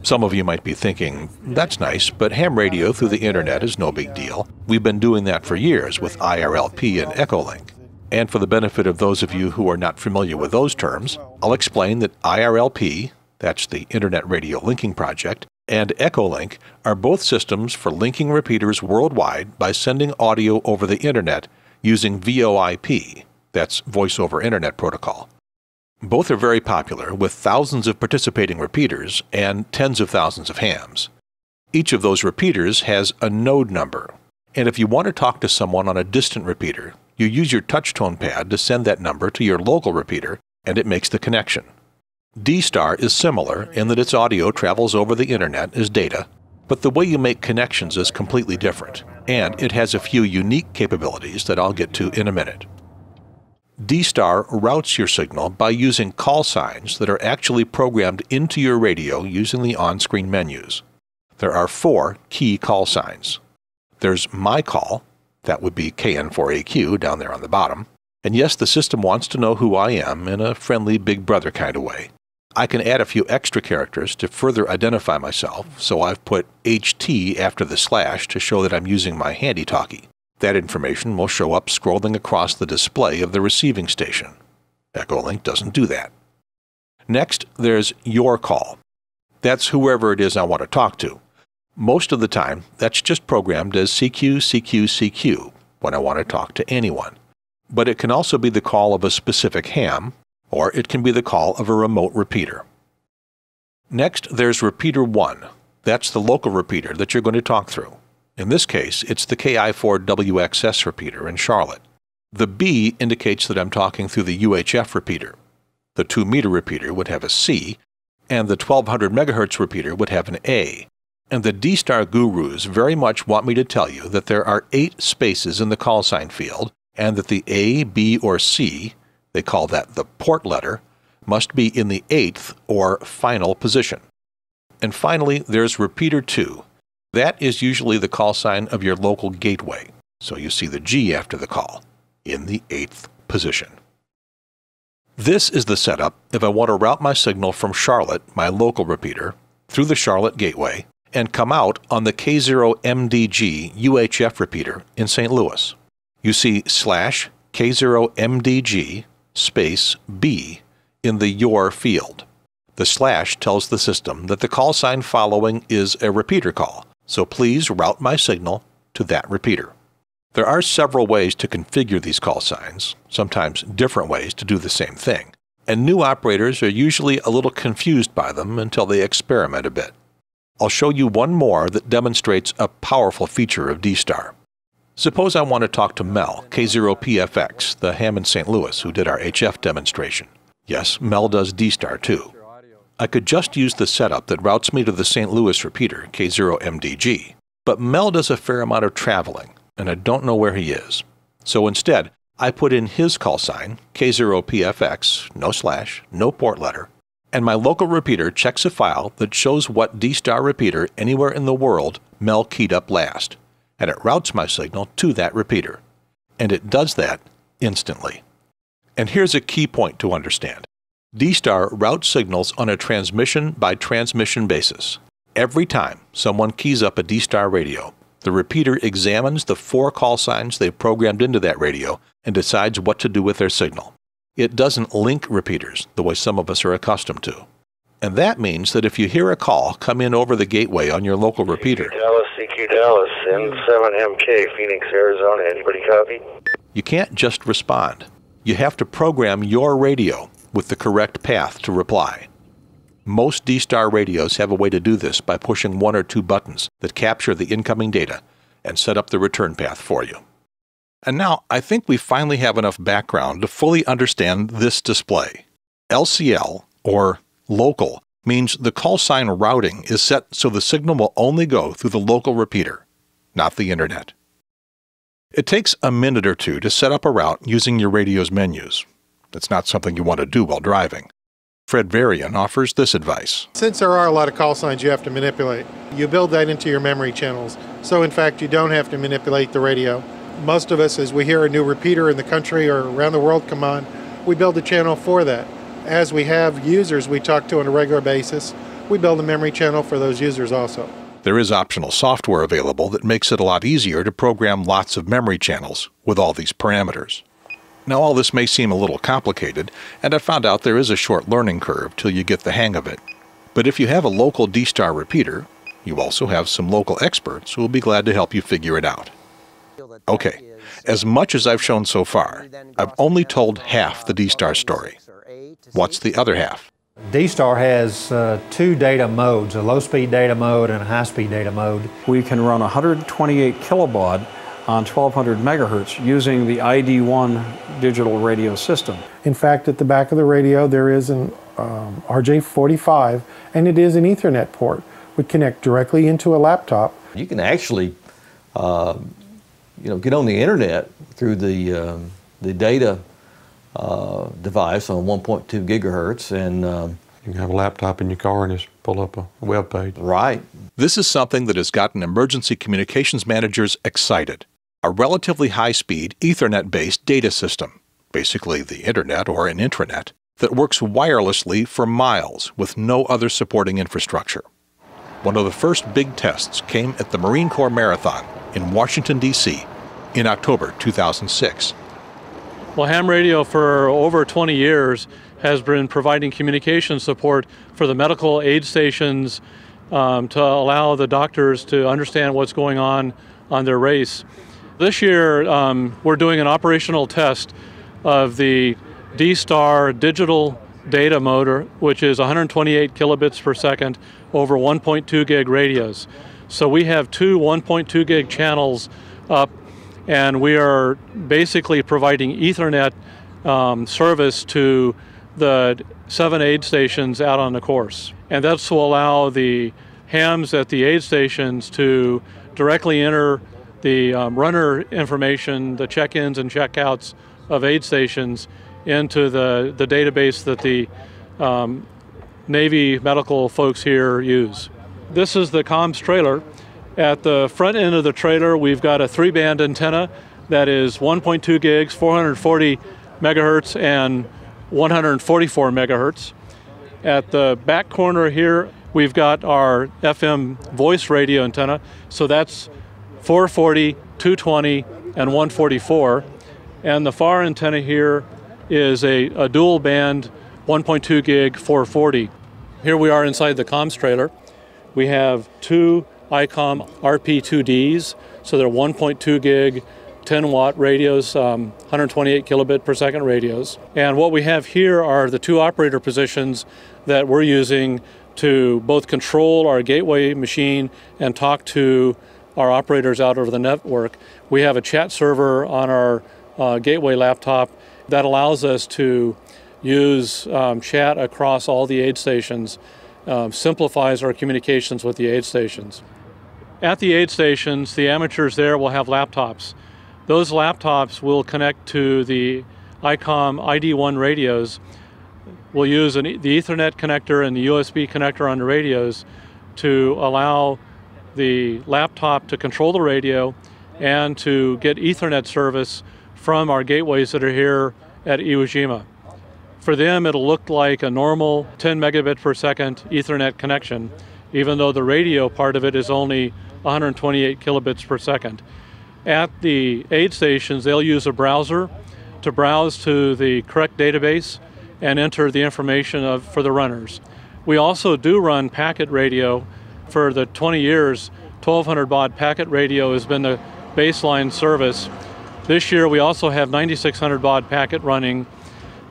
Some of you might be thinking, that's nice, but ham radio through the internet is no big deal. We've been doing that for years with IRLP and Echolink. And for the benefit of those of you who are not familiar with those terms, I'll explain that IRLP, that's the Internet Radio Linking Project, and Echolink are both systems for linking repeaters worldwide by sending audio over the Internet using VoIP, that's Voice over Internet Protocol. Both are very popular, with thousands of participating repeaters and tens of thousands of hams. Each of those repeaters has a node number, and if you want to talk to someone on a distant repeater, you use your touchtone pad to send that number to your local repeater, and it makes the connection. D-Star is similar in that its audio travels over the internet as data, But the way you make connections is completely different, and it has a few unique capabilities that I'll get to in a minute. D-Star routes your signal by using call signs that are actually programmed into your radio using the on-screen menus. There are four key call signs. There's My Call, that would be KN4AQ down there on the bottom. And yes, the system wants to know who I am in a friendly big brother kind of way. I can add a few extra characters to further identify myself, so I've put HT after the slash to show that I'm using my handy talkie. That information will show up scrolling across the display of the receiving station. Echolink doesn't do that. Next, there's Your Call. That's whoever it is I want to talk to. Most of the time, that's just programmed as CQ, CQ, CQ when I want to talk to anyone. But it can also be the call of a specific ham, or it can be the call of a remote repeater. Next, there's repeater 1. That's the local repeater that you're going to talk through. In this case, it's the KI4WXS repeater in Charlotte. The B indicates that I'm talking through the UHF repeater. The 2 meter repeater would have a C, and the 1200 MHz repeater would have an A. And the D-Star gurus very much want me to tell you that there are eight spaces in the call sign field, and that the A, B, or C, they call that the port letter, must be in the eighth or final position. And finally, there's repeater 2. That is usually the call sign of your local gateway, so you see the G after the call, in the eighth position. This is the setup if I want to route my signal from Charlotte, my local repeater, through the Charlotte gateway, and come out on the K0MDG UHF repeater in St. Louis. You see slash K0MDG space B in the Your field. The slash tells the system that the call sign following is a repeater call, so please route my signal to that repeater. There are several ways to configure these call signs, sometimes different ways to do the same thing, and new operators are usually a little confused by them until they experiment a bit. I'll show you one more that demonstrates a powerful feature of D-Star. Suppose I want to talk to Mel, K0PFX, the ham in St. Louis who did our HF demonstration. Yes, Mel does D-Star too. I could just use the setup that routes me to the St. Louis repeater, K0MDG. But Mel does a fair amount of traveling, and I don't know where he is. So instead, I put in his call sign, K0PFX, no slash, no port letter, and my local repeater checks a file that shows what D-Star repeater anywhere in the world Mel keyed up last, and it routes my signal to that repeater. And it does that instantly. And here's a key point to understand. D-Star routes signals on a transmission by transmission basis. Every time someone keys up a D-Star radio, the repeater examines the four call signs they've programmed into that radio and decides what to do with their signal. It doesn't link repeaters the way some of us are accustomed to. And that means that if you hear a call come in over the gateway on your local repeater, Dallas, CQ Dallas, N7MK, Phoenix, Arizona. Anybody copy? you can't just respond. You have to program your radio with the correct path to reply. Most D-Star radios have a way to do this by pushing one or two buttons that capture the incoming data and set up the return path for you. And now I think we finally have enough background to fully understand this display. LCL, or local, means the call sign routing is set so the signal will only go through the local repeater, not the internet. It takes a minute or two to set up a route using your radio's menus. It's not something you want to do while driving. Fred Varian offers this advice. Since there are a lot of call signs you have to manipulate, you build that into your memory channels. So in fact, you don't have to manipulate the radio. Most of us, as we hear a new repeater in the country or around the world come on, we build a channel for that. As we have users we talk to on a regular basis, we build a memory channel for those users also. There is optional software available that makes it a lot easier to program lots of memory channels with all these parameters. Now, all this may seem a little complicated, and I found out there is a short learning curve till you get the hang of it. But if you have a local D-Star repeater, you also have some local experts who will be glad to help you figure it out. Okay, as much as I've shown so far, I've only told half the D-Star story. What's the other half? D-Star has uh, two data modes, a low-speed data mode and a high-speed data mode. We can run 128 kilobaud on 1200 megahertz using the ID1 digital radio system. In fact, at the back of the radio there is an um, RJ45 and it is an Ethernet port, would connect directly into a laptop. You can actually, uh, you know, get on the internet through the um, the data uh, device on 1.2 gigahertz, and um, you can have a laptop in your car and just pull up a web page. Right. This is something that has gotten emergency communications managers excited. A relatively high speed Ethernet based data system, basically the internet or an intranet, that works wirelessly for miles with no other supporting infrastructure. One of the first big tests came at the Marine Corps Marathon in Washington, D.C. in October 2006. Well, ham radio for over 20 years has been providing communication support for the medical aid stations um, to allow the doctors to understand what's going on on their race. This year, um, we're doing an operational test of the D-Star digital data motor, which is 128 kilobits per second over 1.2 gig radios. So we have two 1.2 gig channels up, and we are basically providing Ethernet um, service to the seven aid stations out on the course. And that's will allow the hams at the aid stations to directly enter the um, runner information, the check-ins and check-outs of aid stations into the, the database that the um, Navy medical folks here use. This is the comms trailer. At the front end of the trailer, we've got a three-band antenna that is 1.2 gigs, 440 megahertz, and 144 megahertz. At the back corner here, we've got our FM voice radio antenna. So that's 440, 220, and 144. And the far antenna here is a, a dual band 1.2 gig 440. Here we are inside the comms trailer. We have two ICOM RP2Ds, so they're 1.2 gig 10 watt radios, um, 128 kilobit per second radios. And what we have here are the two operator positions that we're using to both control our gateway machine and talk to our operators out over the network. We have a chat server on our uh, gateway laptop that allows us to use um, chat across all the aid stations, um, simplifies our communications with the aid stations. At the aid stations, the amateurs there will have laptops. Those laptops will connect to the ICOM ID1 radios. We'll use an, the Ethernet connector and the USB connector on the radios to allow the laptop to control the radio and to get Ethernet service from our gateways that are here at Iwo Jima. For them, it'll look like a normal 10 megabit per second Ethernet connection, even though the radio part of it is only 128 kilobits per second. At the aid stations, they'll use a browser to browse to the correct database and enter the information of, for the runners. We also do run packet radio. For the 20 years, 1200 baud packet radio has been the baseline service. This year we also have 9600 baud packet running.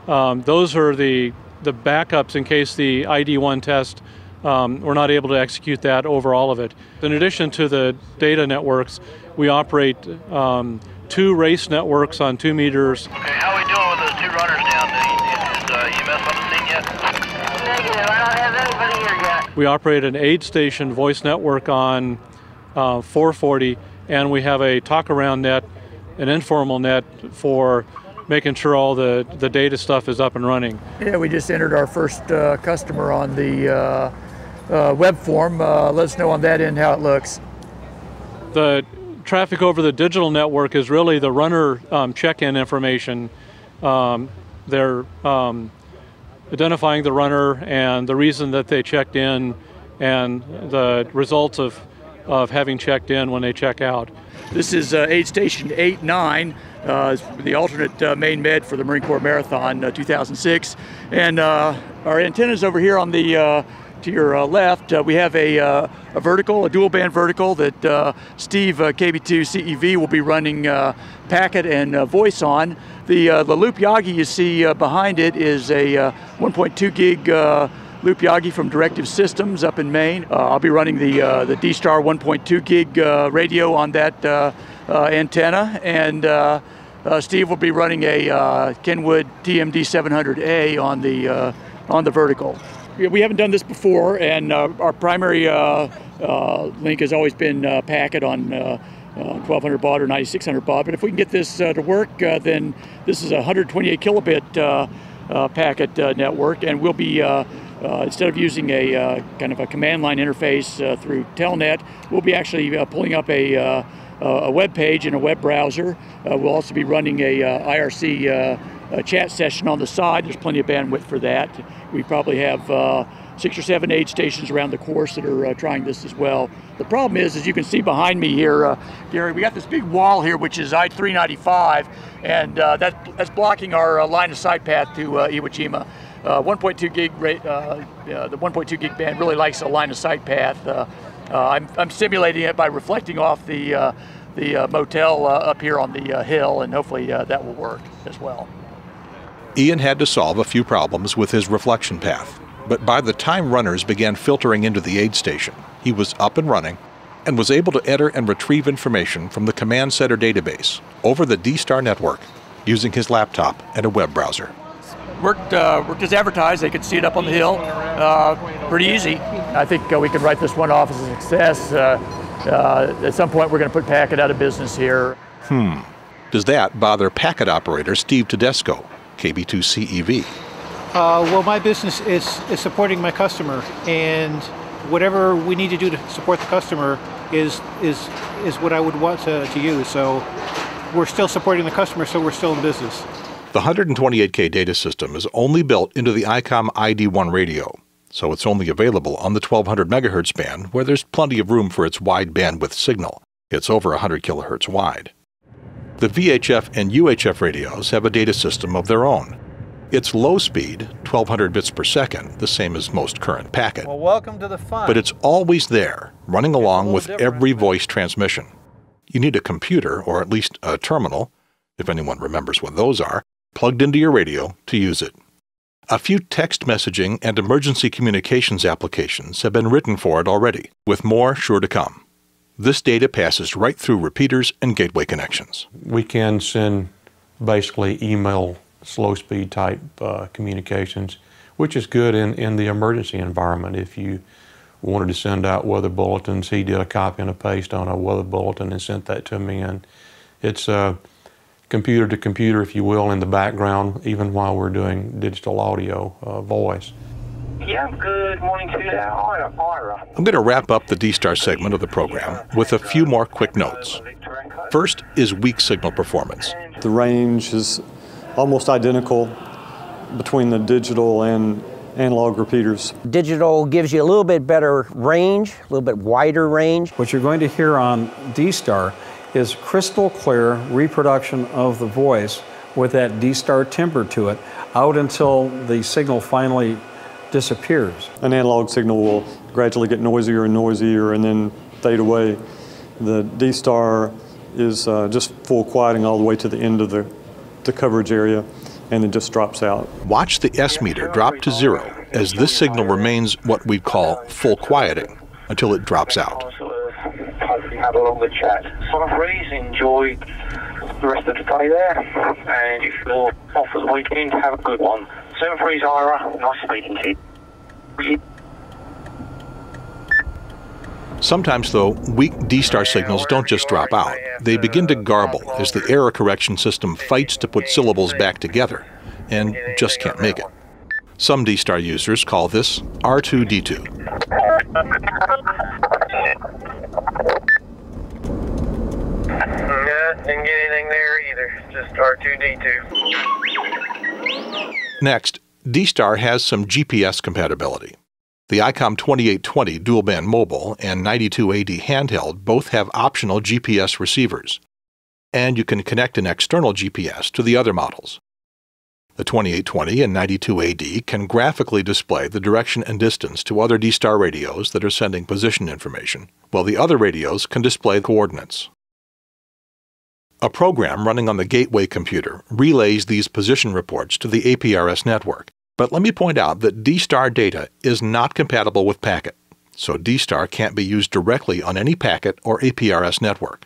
Um, those are the, the backups in case the ID1 test um, we're not able to execute that over all of it. In addition to the data networks, we operate um, two race networks on two meters. Okay, how are we doing with those two runners down? Is, is uh, EMS on the scene yet? Negative, I don't have anybody here yet. We operate an aid station voice network on uh, 440, and we have a talk around net, an informal net for making sure all the, the data stuff is up and running. Yeah, we just entered our first uh, customer on the uh, uh, web form. Uh, let us know on that end how it looks. The traffic over the digital network is really the runner um, check-in information. Um, they're um, identifying the runner and the reason that they checked in and the results of, of having checked in when they check out. This is uh, aid station 8-9, uh, the alternate uh, main med for the Marine Corps Marathon uh, 2006. And uh, our antennas over here on the uh, to your uh, left, we have a, a, vertical, a dual band vertical that Steve uh, KB2 CEV will be running packet and voice on. The, the Loop Yagi you see behind it is a 1.2 gig Loop Yagi from Directive Systems up in Maine. I'll be running the, the D-Star 1.2 gig radio on that Uh, antenna and uh, uh, Steve will be running a Kenwood TMD 700A on the, on the vertical. we haven't done this before, and uh, our primary uh, uh, link has always been uh, packet on. 1200 baud or 9600 baud. But if we can get this to work, then this is a 128 kilobit packet network, and we'll be uh, instead of using a uh, kind of a command line interface uh, through Telnet, we'll be actually pulling up a, a web page in a web browser. we'll also be running a IRC a chat session on the side. There's plenty of bandwidth for that. We probably have uh, six or seven aid stations around the course that are uh, trying this as well. The problem is, as you can see behind me here, uh, Gary, we got this big wall here, which is I-395, and that, that's blocking our line of sight path to Iwo Jima. Uh, 1.2 gig rate, uh, the 1.2 gig band really likes a line of sight path. Uh, I'm, I'm simulating it by reflecting off the uh, the uh, motel uh, up here on the hill, and hopefully that will work as well. Ian had to solve a few problems with his reflection path, but by the time runners began filtering into the aid station, he was up and running and was able to enter and retrieve information from the Command Center database over the D-Star network using his laptop and a web browser worked uh, worked as advertised. They could see it up on the hill. Uh, pretty easy. I think uh, we can write this one off as a success. Uh, uh, at some point, we're going to put Packet out of business here. Hmm. Does that bother Packet operator Steve Tedesco, KB2CEV? Uh, well, my business is, is supporting my customer, and whatever we need to do to support the customer is is is what I would want to, to use. So we're still supporting the customer, so we're still in business. The 128K data system is only built into the ICOM ID1 radio, so it's only available on the 1200 MHz band where there's plenty of room for its wide bandwidth signal. It's over 100 kHz wide. The VHF and UHF radios have a data system of their own. It's low speed, 1200 bits per second, the same as most current packet. Well, welcome to the fun. But it's always there, running along with every voice transmission. You need a computer, or at least a terminal, if anyone remembers what those are, plugged into your radio to use it. A few text messaging and emergency communications applications have been written for it already, with more sure to come. This data passes right through repeaters and gateway connections. We can send basically email slow speed type uh, communications, which is good in, in the emergency environment. If you wanted to send out weather bulletins, he did a copy and a paste on a weather bulletin and sent that to me. And it's uh, computer to computer, if you will, in the background, even while we're doing digital audio uh, voice. Yeah, good morning to you. I'm going to wrap up the D-Star segment of the program with a few more quick notes. First is weak signal performance. The range is almost identical between the digital and analog repeaters. Digital gives you a little bit better range, a little bit wider range. What you're going to hear on D-Star is crystal clear reproduction of the voice with that D-star timbre to it out until the signal finally disappears. An analog signal will gradually get noisier and noisier and then fade away. The D-star is uh, just full quieting all the way to the end of the, the coverage area and then just drops out. Watch the S meter drop to zero as this signal remains what we'd call full quieting until it drops out have a longer chat. So please enjoy the rest of the day there, and if you're off for the weekend, have a good one. 73 Ira, nice speaking to you. Sometimes, though, weak D-star signals don't just drop out. They begin to garble as the error correction system fights to put syllables back together and just can't make it. Some D-star users call this R2-D2. Yeah, didn't get anything there either. Just R2D2. Next, D-Star has some GPS compatibility. The ICOM 2820 dual band mobile and 92AD handheld both have optional GPS receivers, and you can connect an external GPS to the other models. The 2820 and 92AD can graphically display the direction and distance to other D-Star radios that are sending position information, while the other radios can display coordinates. A program running on the gateway computer relays these position reports to the APRS network. But let me point out that D-Star data is not compatible with Packet, so D-Star can't be used directly on any Packet or APRS network.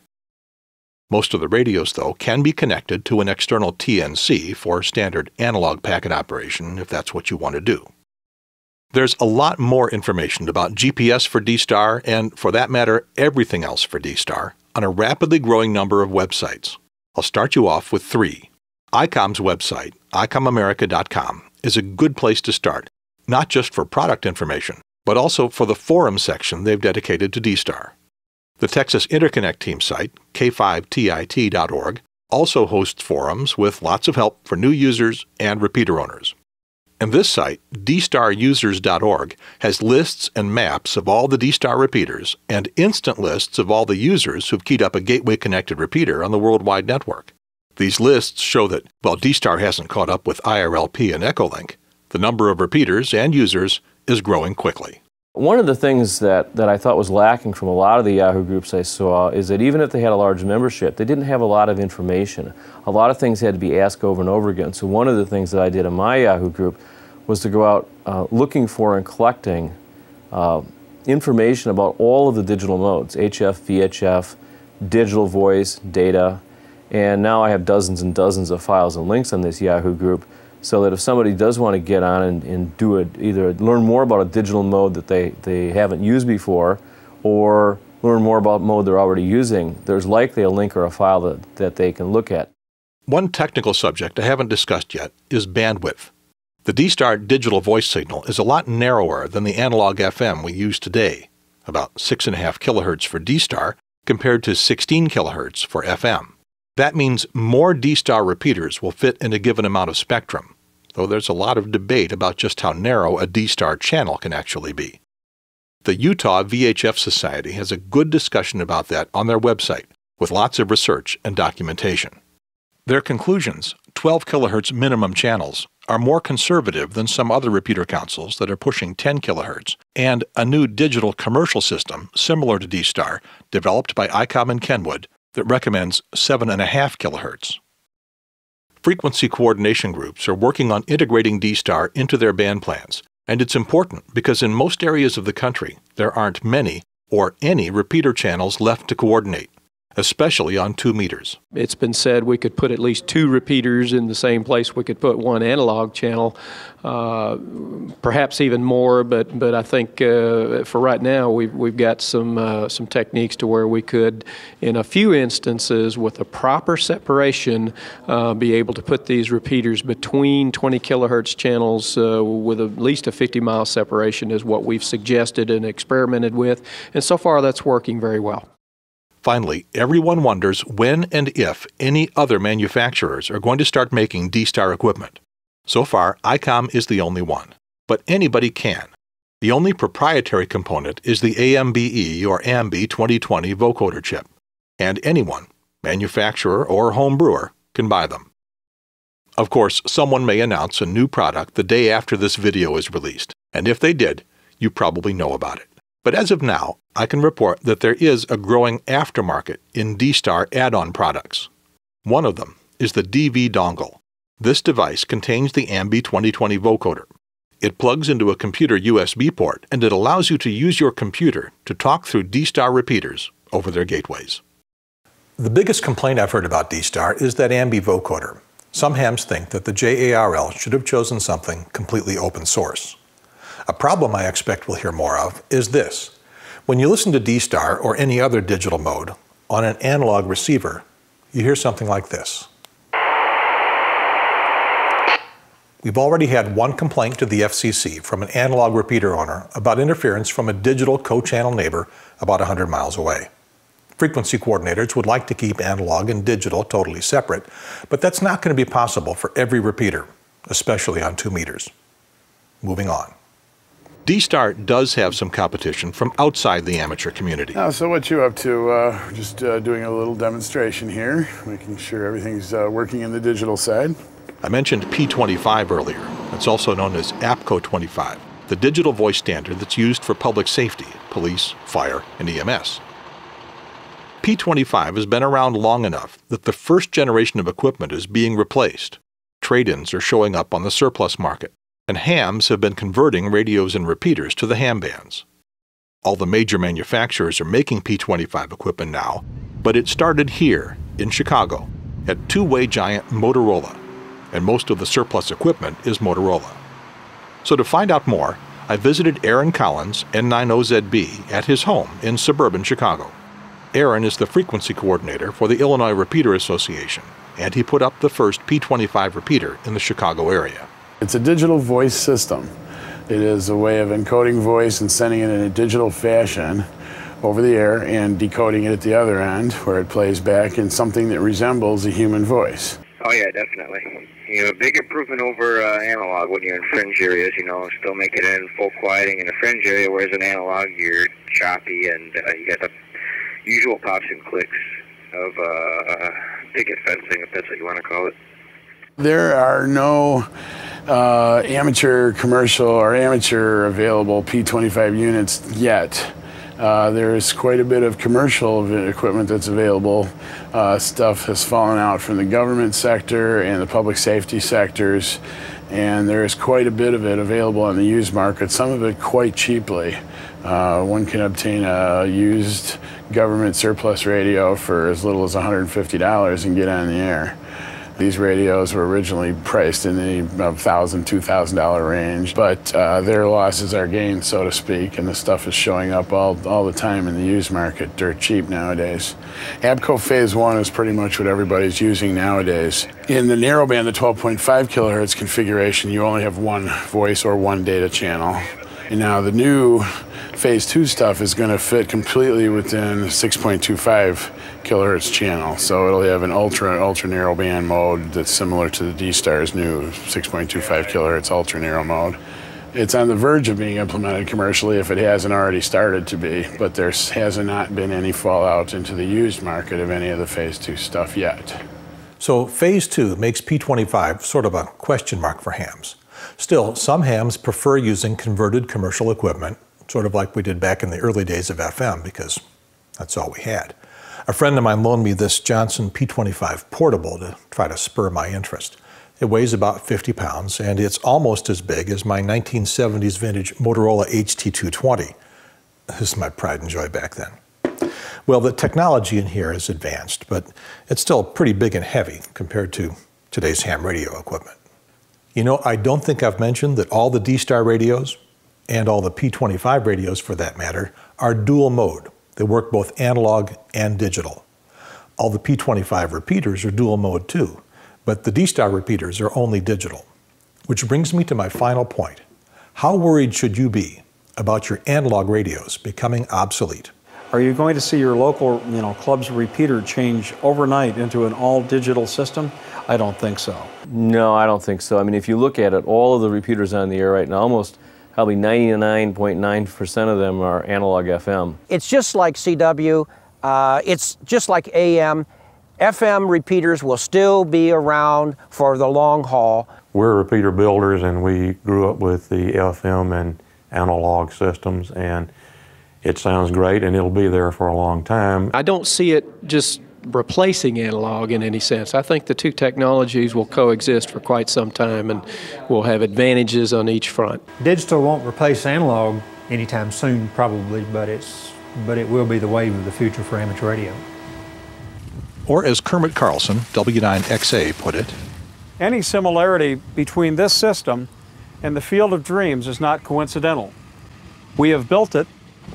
Most of the radios, though, can be connected to an external TNC for standard analog packet operation if that's what you want to do. There's a lot more information about GPS for D-Star and, for that matter, everything else for D-Star on a rapidly growing number of websites. I'll start you off with three. ICOM's website, icomamerica.com, is a good place to start, not just for product information, but also for the forum section they've dedicated to D-Star. The Texas Interconnect Team site, k5tit.org, also hosts forums with lots of help for new users and repeater owners. And this site, dstarusers.org, has lists and maps of all the D-Star repeaters and instant lists of all the users who've keyed up a gateway connected repeater on the worldwide network. These lists show that, while D-Star hasn't caught up with IRLP and Echolink, the number of repeaters and users is growing quickly. One of the things that, that I thought was lacking from a lot of the Yahoo groups I saw is that even if they had a large membership, they didn't have a lot of information. A lot of things had to be asked over and over again. So one of the things that I did in my Yahoo group was to go out uh, looking for and collecting uh, information about all of the digital modes, HF, VHF, digital voice, data, and now I have dozens and dozens of files and links on this Yahoo group so that if somebody does want to get on and, and do it, either learn more about a digital mode that they, they haven't used before or learn more about mode they're already using, there's likely a link or a file that, that they can look at. One technical subject I haven't discussed yet is bandwidth. The D-Star digital voice signal is a lot narrower than the analog FM we use today, about 6.5 kilohertz for D-Star compared to 16 kilohertz for FM. That means more D-Star repeaters will fit in a given amount of spectrum, though there's a lot of debate about just how narrow a D-Star channel can actually be. The Utah VHF Society has a good discussion about that on their website, with lots of research and documentation. Their conclusions, 12 kHz minimum channels, are more conservative than some other repeater councils that are pushing 10 kHz, and a new digital commercial system similar to D-Star, developed by ICOM and Kenwood, that recommends 7.5 kHz. Frequency coordination groups are working on integrating D-Star into their band plans, and it's important because in most areas of the country there aren't many or any repeater channels left to coordinate especially on two meters. It's been said we could put at least two repeaters in the same place we could put one analog channel, uh, perhaps even more. But but I think uh, for right now we've we've got some uh, some techniques to where we could, in a few instances, with a proper separation, uh, be able to put these repeaters between 20 kilohertz channels uh, with at least a 50 mile separation is what we've suggested and experimented with, and so far that's working very well. Finally, everyone wonders when and if any other manufacturers are going to start making D-Star equipment. So far, ICOM is the only one, but anybody can. The only proprietary component is the AMBE or AMBI 2020 vocoder chip, and anyone, manufacturer or home brewer, can buy them. Of course, someone may announce a new product the day after this video is released, and if they did, you probably know about it. But as of now, I can report that there is a growing aftermarket in D-Star add-on products. One of them is the DV dongle. This device contains the AMBE 2020 vocoder. It plugs into a computer USB port and it allows you to use your computer to talk through D-Star repeaters over their gateways. The biggest complaint I've heard about D-Star is that AMBE vocoder. Some hams think that the JARL should have chosen something completely open source. A problem I expect we'll hear more of is this. When you listen to D-Star or any other digital mode on an analog receiver, you hear something like this. We've already had one complaint to the FCC from an analog repeater owner about interference from a digital co-channel neighbor about 100 miles away. Frequency coordinators would like to keep analog and digital totally separate, but that's not going to be possible for every repeater, especially on 2 meters. Moving on. D-Star does have some competition from outside the amateur community. Oh, so what you up to? Uh, just uh, doing a little demonstration here, making sure everything's uh, working in the digital side. I mentioned P25 earlier. It's also known as APCO 25, the digital voice standard that's used for public safety, police, fire, and EMS. P25 has been around long enough that the first generation of equipment is being replaced. Trade-ins are showing up on the surplus market and hams have been converting radios and repeaters to the ham bands. All the major manufacturers are making P25 equipment now, but it started here in Chicago at two-way giant Motorola, and most of the surplus equipment is Motorola. So to find out more, I visited Aaron Collins, N9OZB, at his home in suburban Chicago. Aaron is the frequency coordinator for the Illinois Repeater Association, and he put up the first P25 repeater in the Chicago area. It's a digital voice system. It is a way of encoding voice and sending it in a digital fashion over the air and decoding it at the other end where it plays back in something that resembles a human voice. Oh yeah, definitely. You know, a big improvement over uh, analog when you're in fringe areas. You know, still make it in full quieting in a fringe area, whereas in analog you're choppy and uh, you got the usual pops and clicks of uh, picket fencing, if that's what you want to call it. There are no uh, amateur commercial or amateur available P25 units yet. Uh, there is quite a bit of commercial equipment that's available. Uh, stuff has fallen out from the government sector and the public safety sectors, and there is quite a bit of it available on the used market, some of it quite cheaply. Uh, one can obtain a used government surplus radio for as little as $150 and get on the air. These radios were originally priced in the $1,000, $2,000 range, but uh, their losses are gained, so to speak, and the stuff is showing up all, all the time in the used market, dirt cheap nowadays. APCO Phase 1 is pretty much what everybody's using nowadays. In the narrowband, the 12.5 kilohertz configuration, you only have one voice or one data channel. And now the new Phase 2 stuff is going to fit completely within 6.25 kilohertz channel. So it'll have an ultra ultra narrow band mode that's similar to the D-Star's new 6.25 kilohertz ultra narrow mode. It's on the verge of being implemented commercially if it hasn't already started to be, but there has not been any fallout into the used market of any of the Phase 2 stuff yet. So Phase 2 makes P25 sort of a question mark for hams. Still, some hams prefer using converted commercial equipment, sort of like we did back in the early days of FM, because that's all we had. A friend of mine loaned me this Johnson P25 portable to try to spur my interest. It weighs about 50 pounds, and it's almost as big as my 1970s vintage Motorola HT220. This is my pride and joy back then. Well, the technology in here is advanced, but it's still pretty big and heavy compared to today's ham radio equipment. You know, I don't think I've mentioned that all the D-Star radios, and all the P25 radios for that matter, are dual mode. They work both analog and digital. All the P25 repeaters are dual mode too, but the D-Star repeaters are only digital. Which brings me to my final point. How worried should you be about your analog radios becoming obsolete? Are you going to see your local, you know, club's repeater change overnight into an all-digital system? I don't think so. No, I don't think so. I mean, if you look at it, all of the repeaters on the air right now, almost probably 99.9% of them are analog FM. It's just like CW, uh, it's just like AM. FM repeaters will still be around for the long haul. We're repeater builders and we grew up with the FM and analog systems and it sounds great and it'll be there for a long time. I don't see it just replacing analog in any sense. I think the two technologies will coexist for quite some time and will have advantages on each front. Digital won't replace analog anytime soon probably, but it's but it will be the wave of the future for amateur radio. Or as Kermit Carlson, W9XA, put it, Any similarity between this system and the Field of Dreams is not coincidental. We have built it,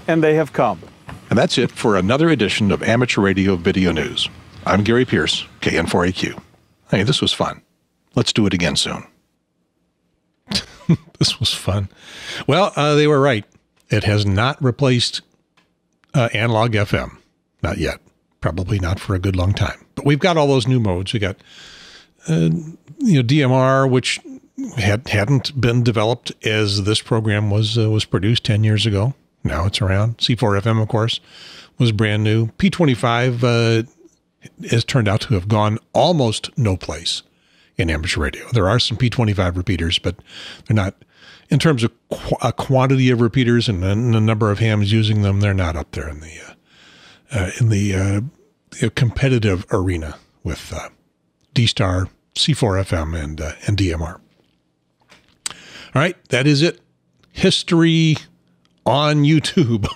and they have come. And that's it for another edition of Amateur Radio Video News. I'm Gary Pearce, KN4AQ. Hey, this was fun. Let's do it again soon. this was fun. Well, uh, they were right. It has not replaced uh, analog FM. Not yet. Probably not for a good long time. But we've got all those new modes. We got, uh, you know, DMR, which had hadn't been developed as this program was uh, was produced ten years ago. Now it's around. C4FM, of course, was brand new. P25 uh, has turned out to have gone almost no place in amateur radio. There are some P25 repeaters, but they're not, in terms of qu- a quantity of repeaters and the, number of hams using them, they're not up there in the uh, uh, in the uh, competitive arena with uh, D-Star, C4FM, and uh, and DMR. All right, that is it. History on YouTube.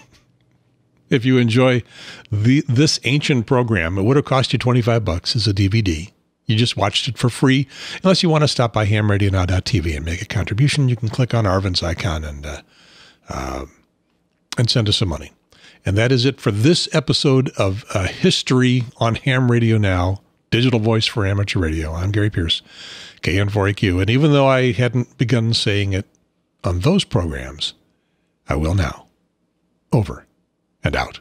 if you enjoy the this ancient program, it would have cost you 25 bucks as a DVD. You just watched it for free. Unless you want to stop by hamradionow.tv and make a contribution, you can click on ARVN's icon and uh, uh, and send us some money. And that is it for this episode of uh, History on Ham Radio Now, digital voice for amateur radio. I'm Gary Pearce, KN4AQ. And even though I hadn't begun saying it on those programs, I will now. Over and out.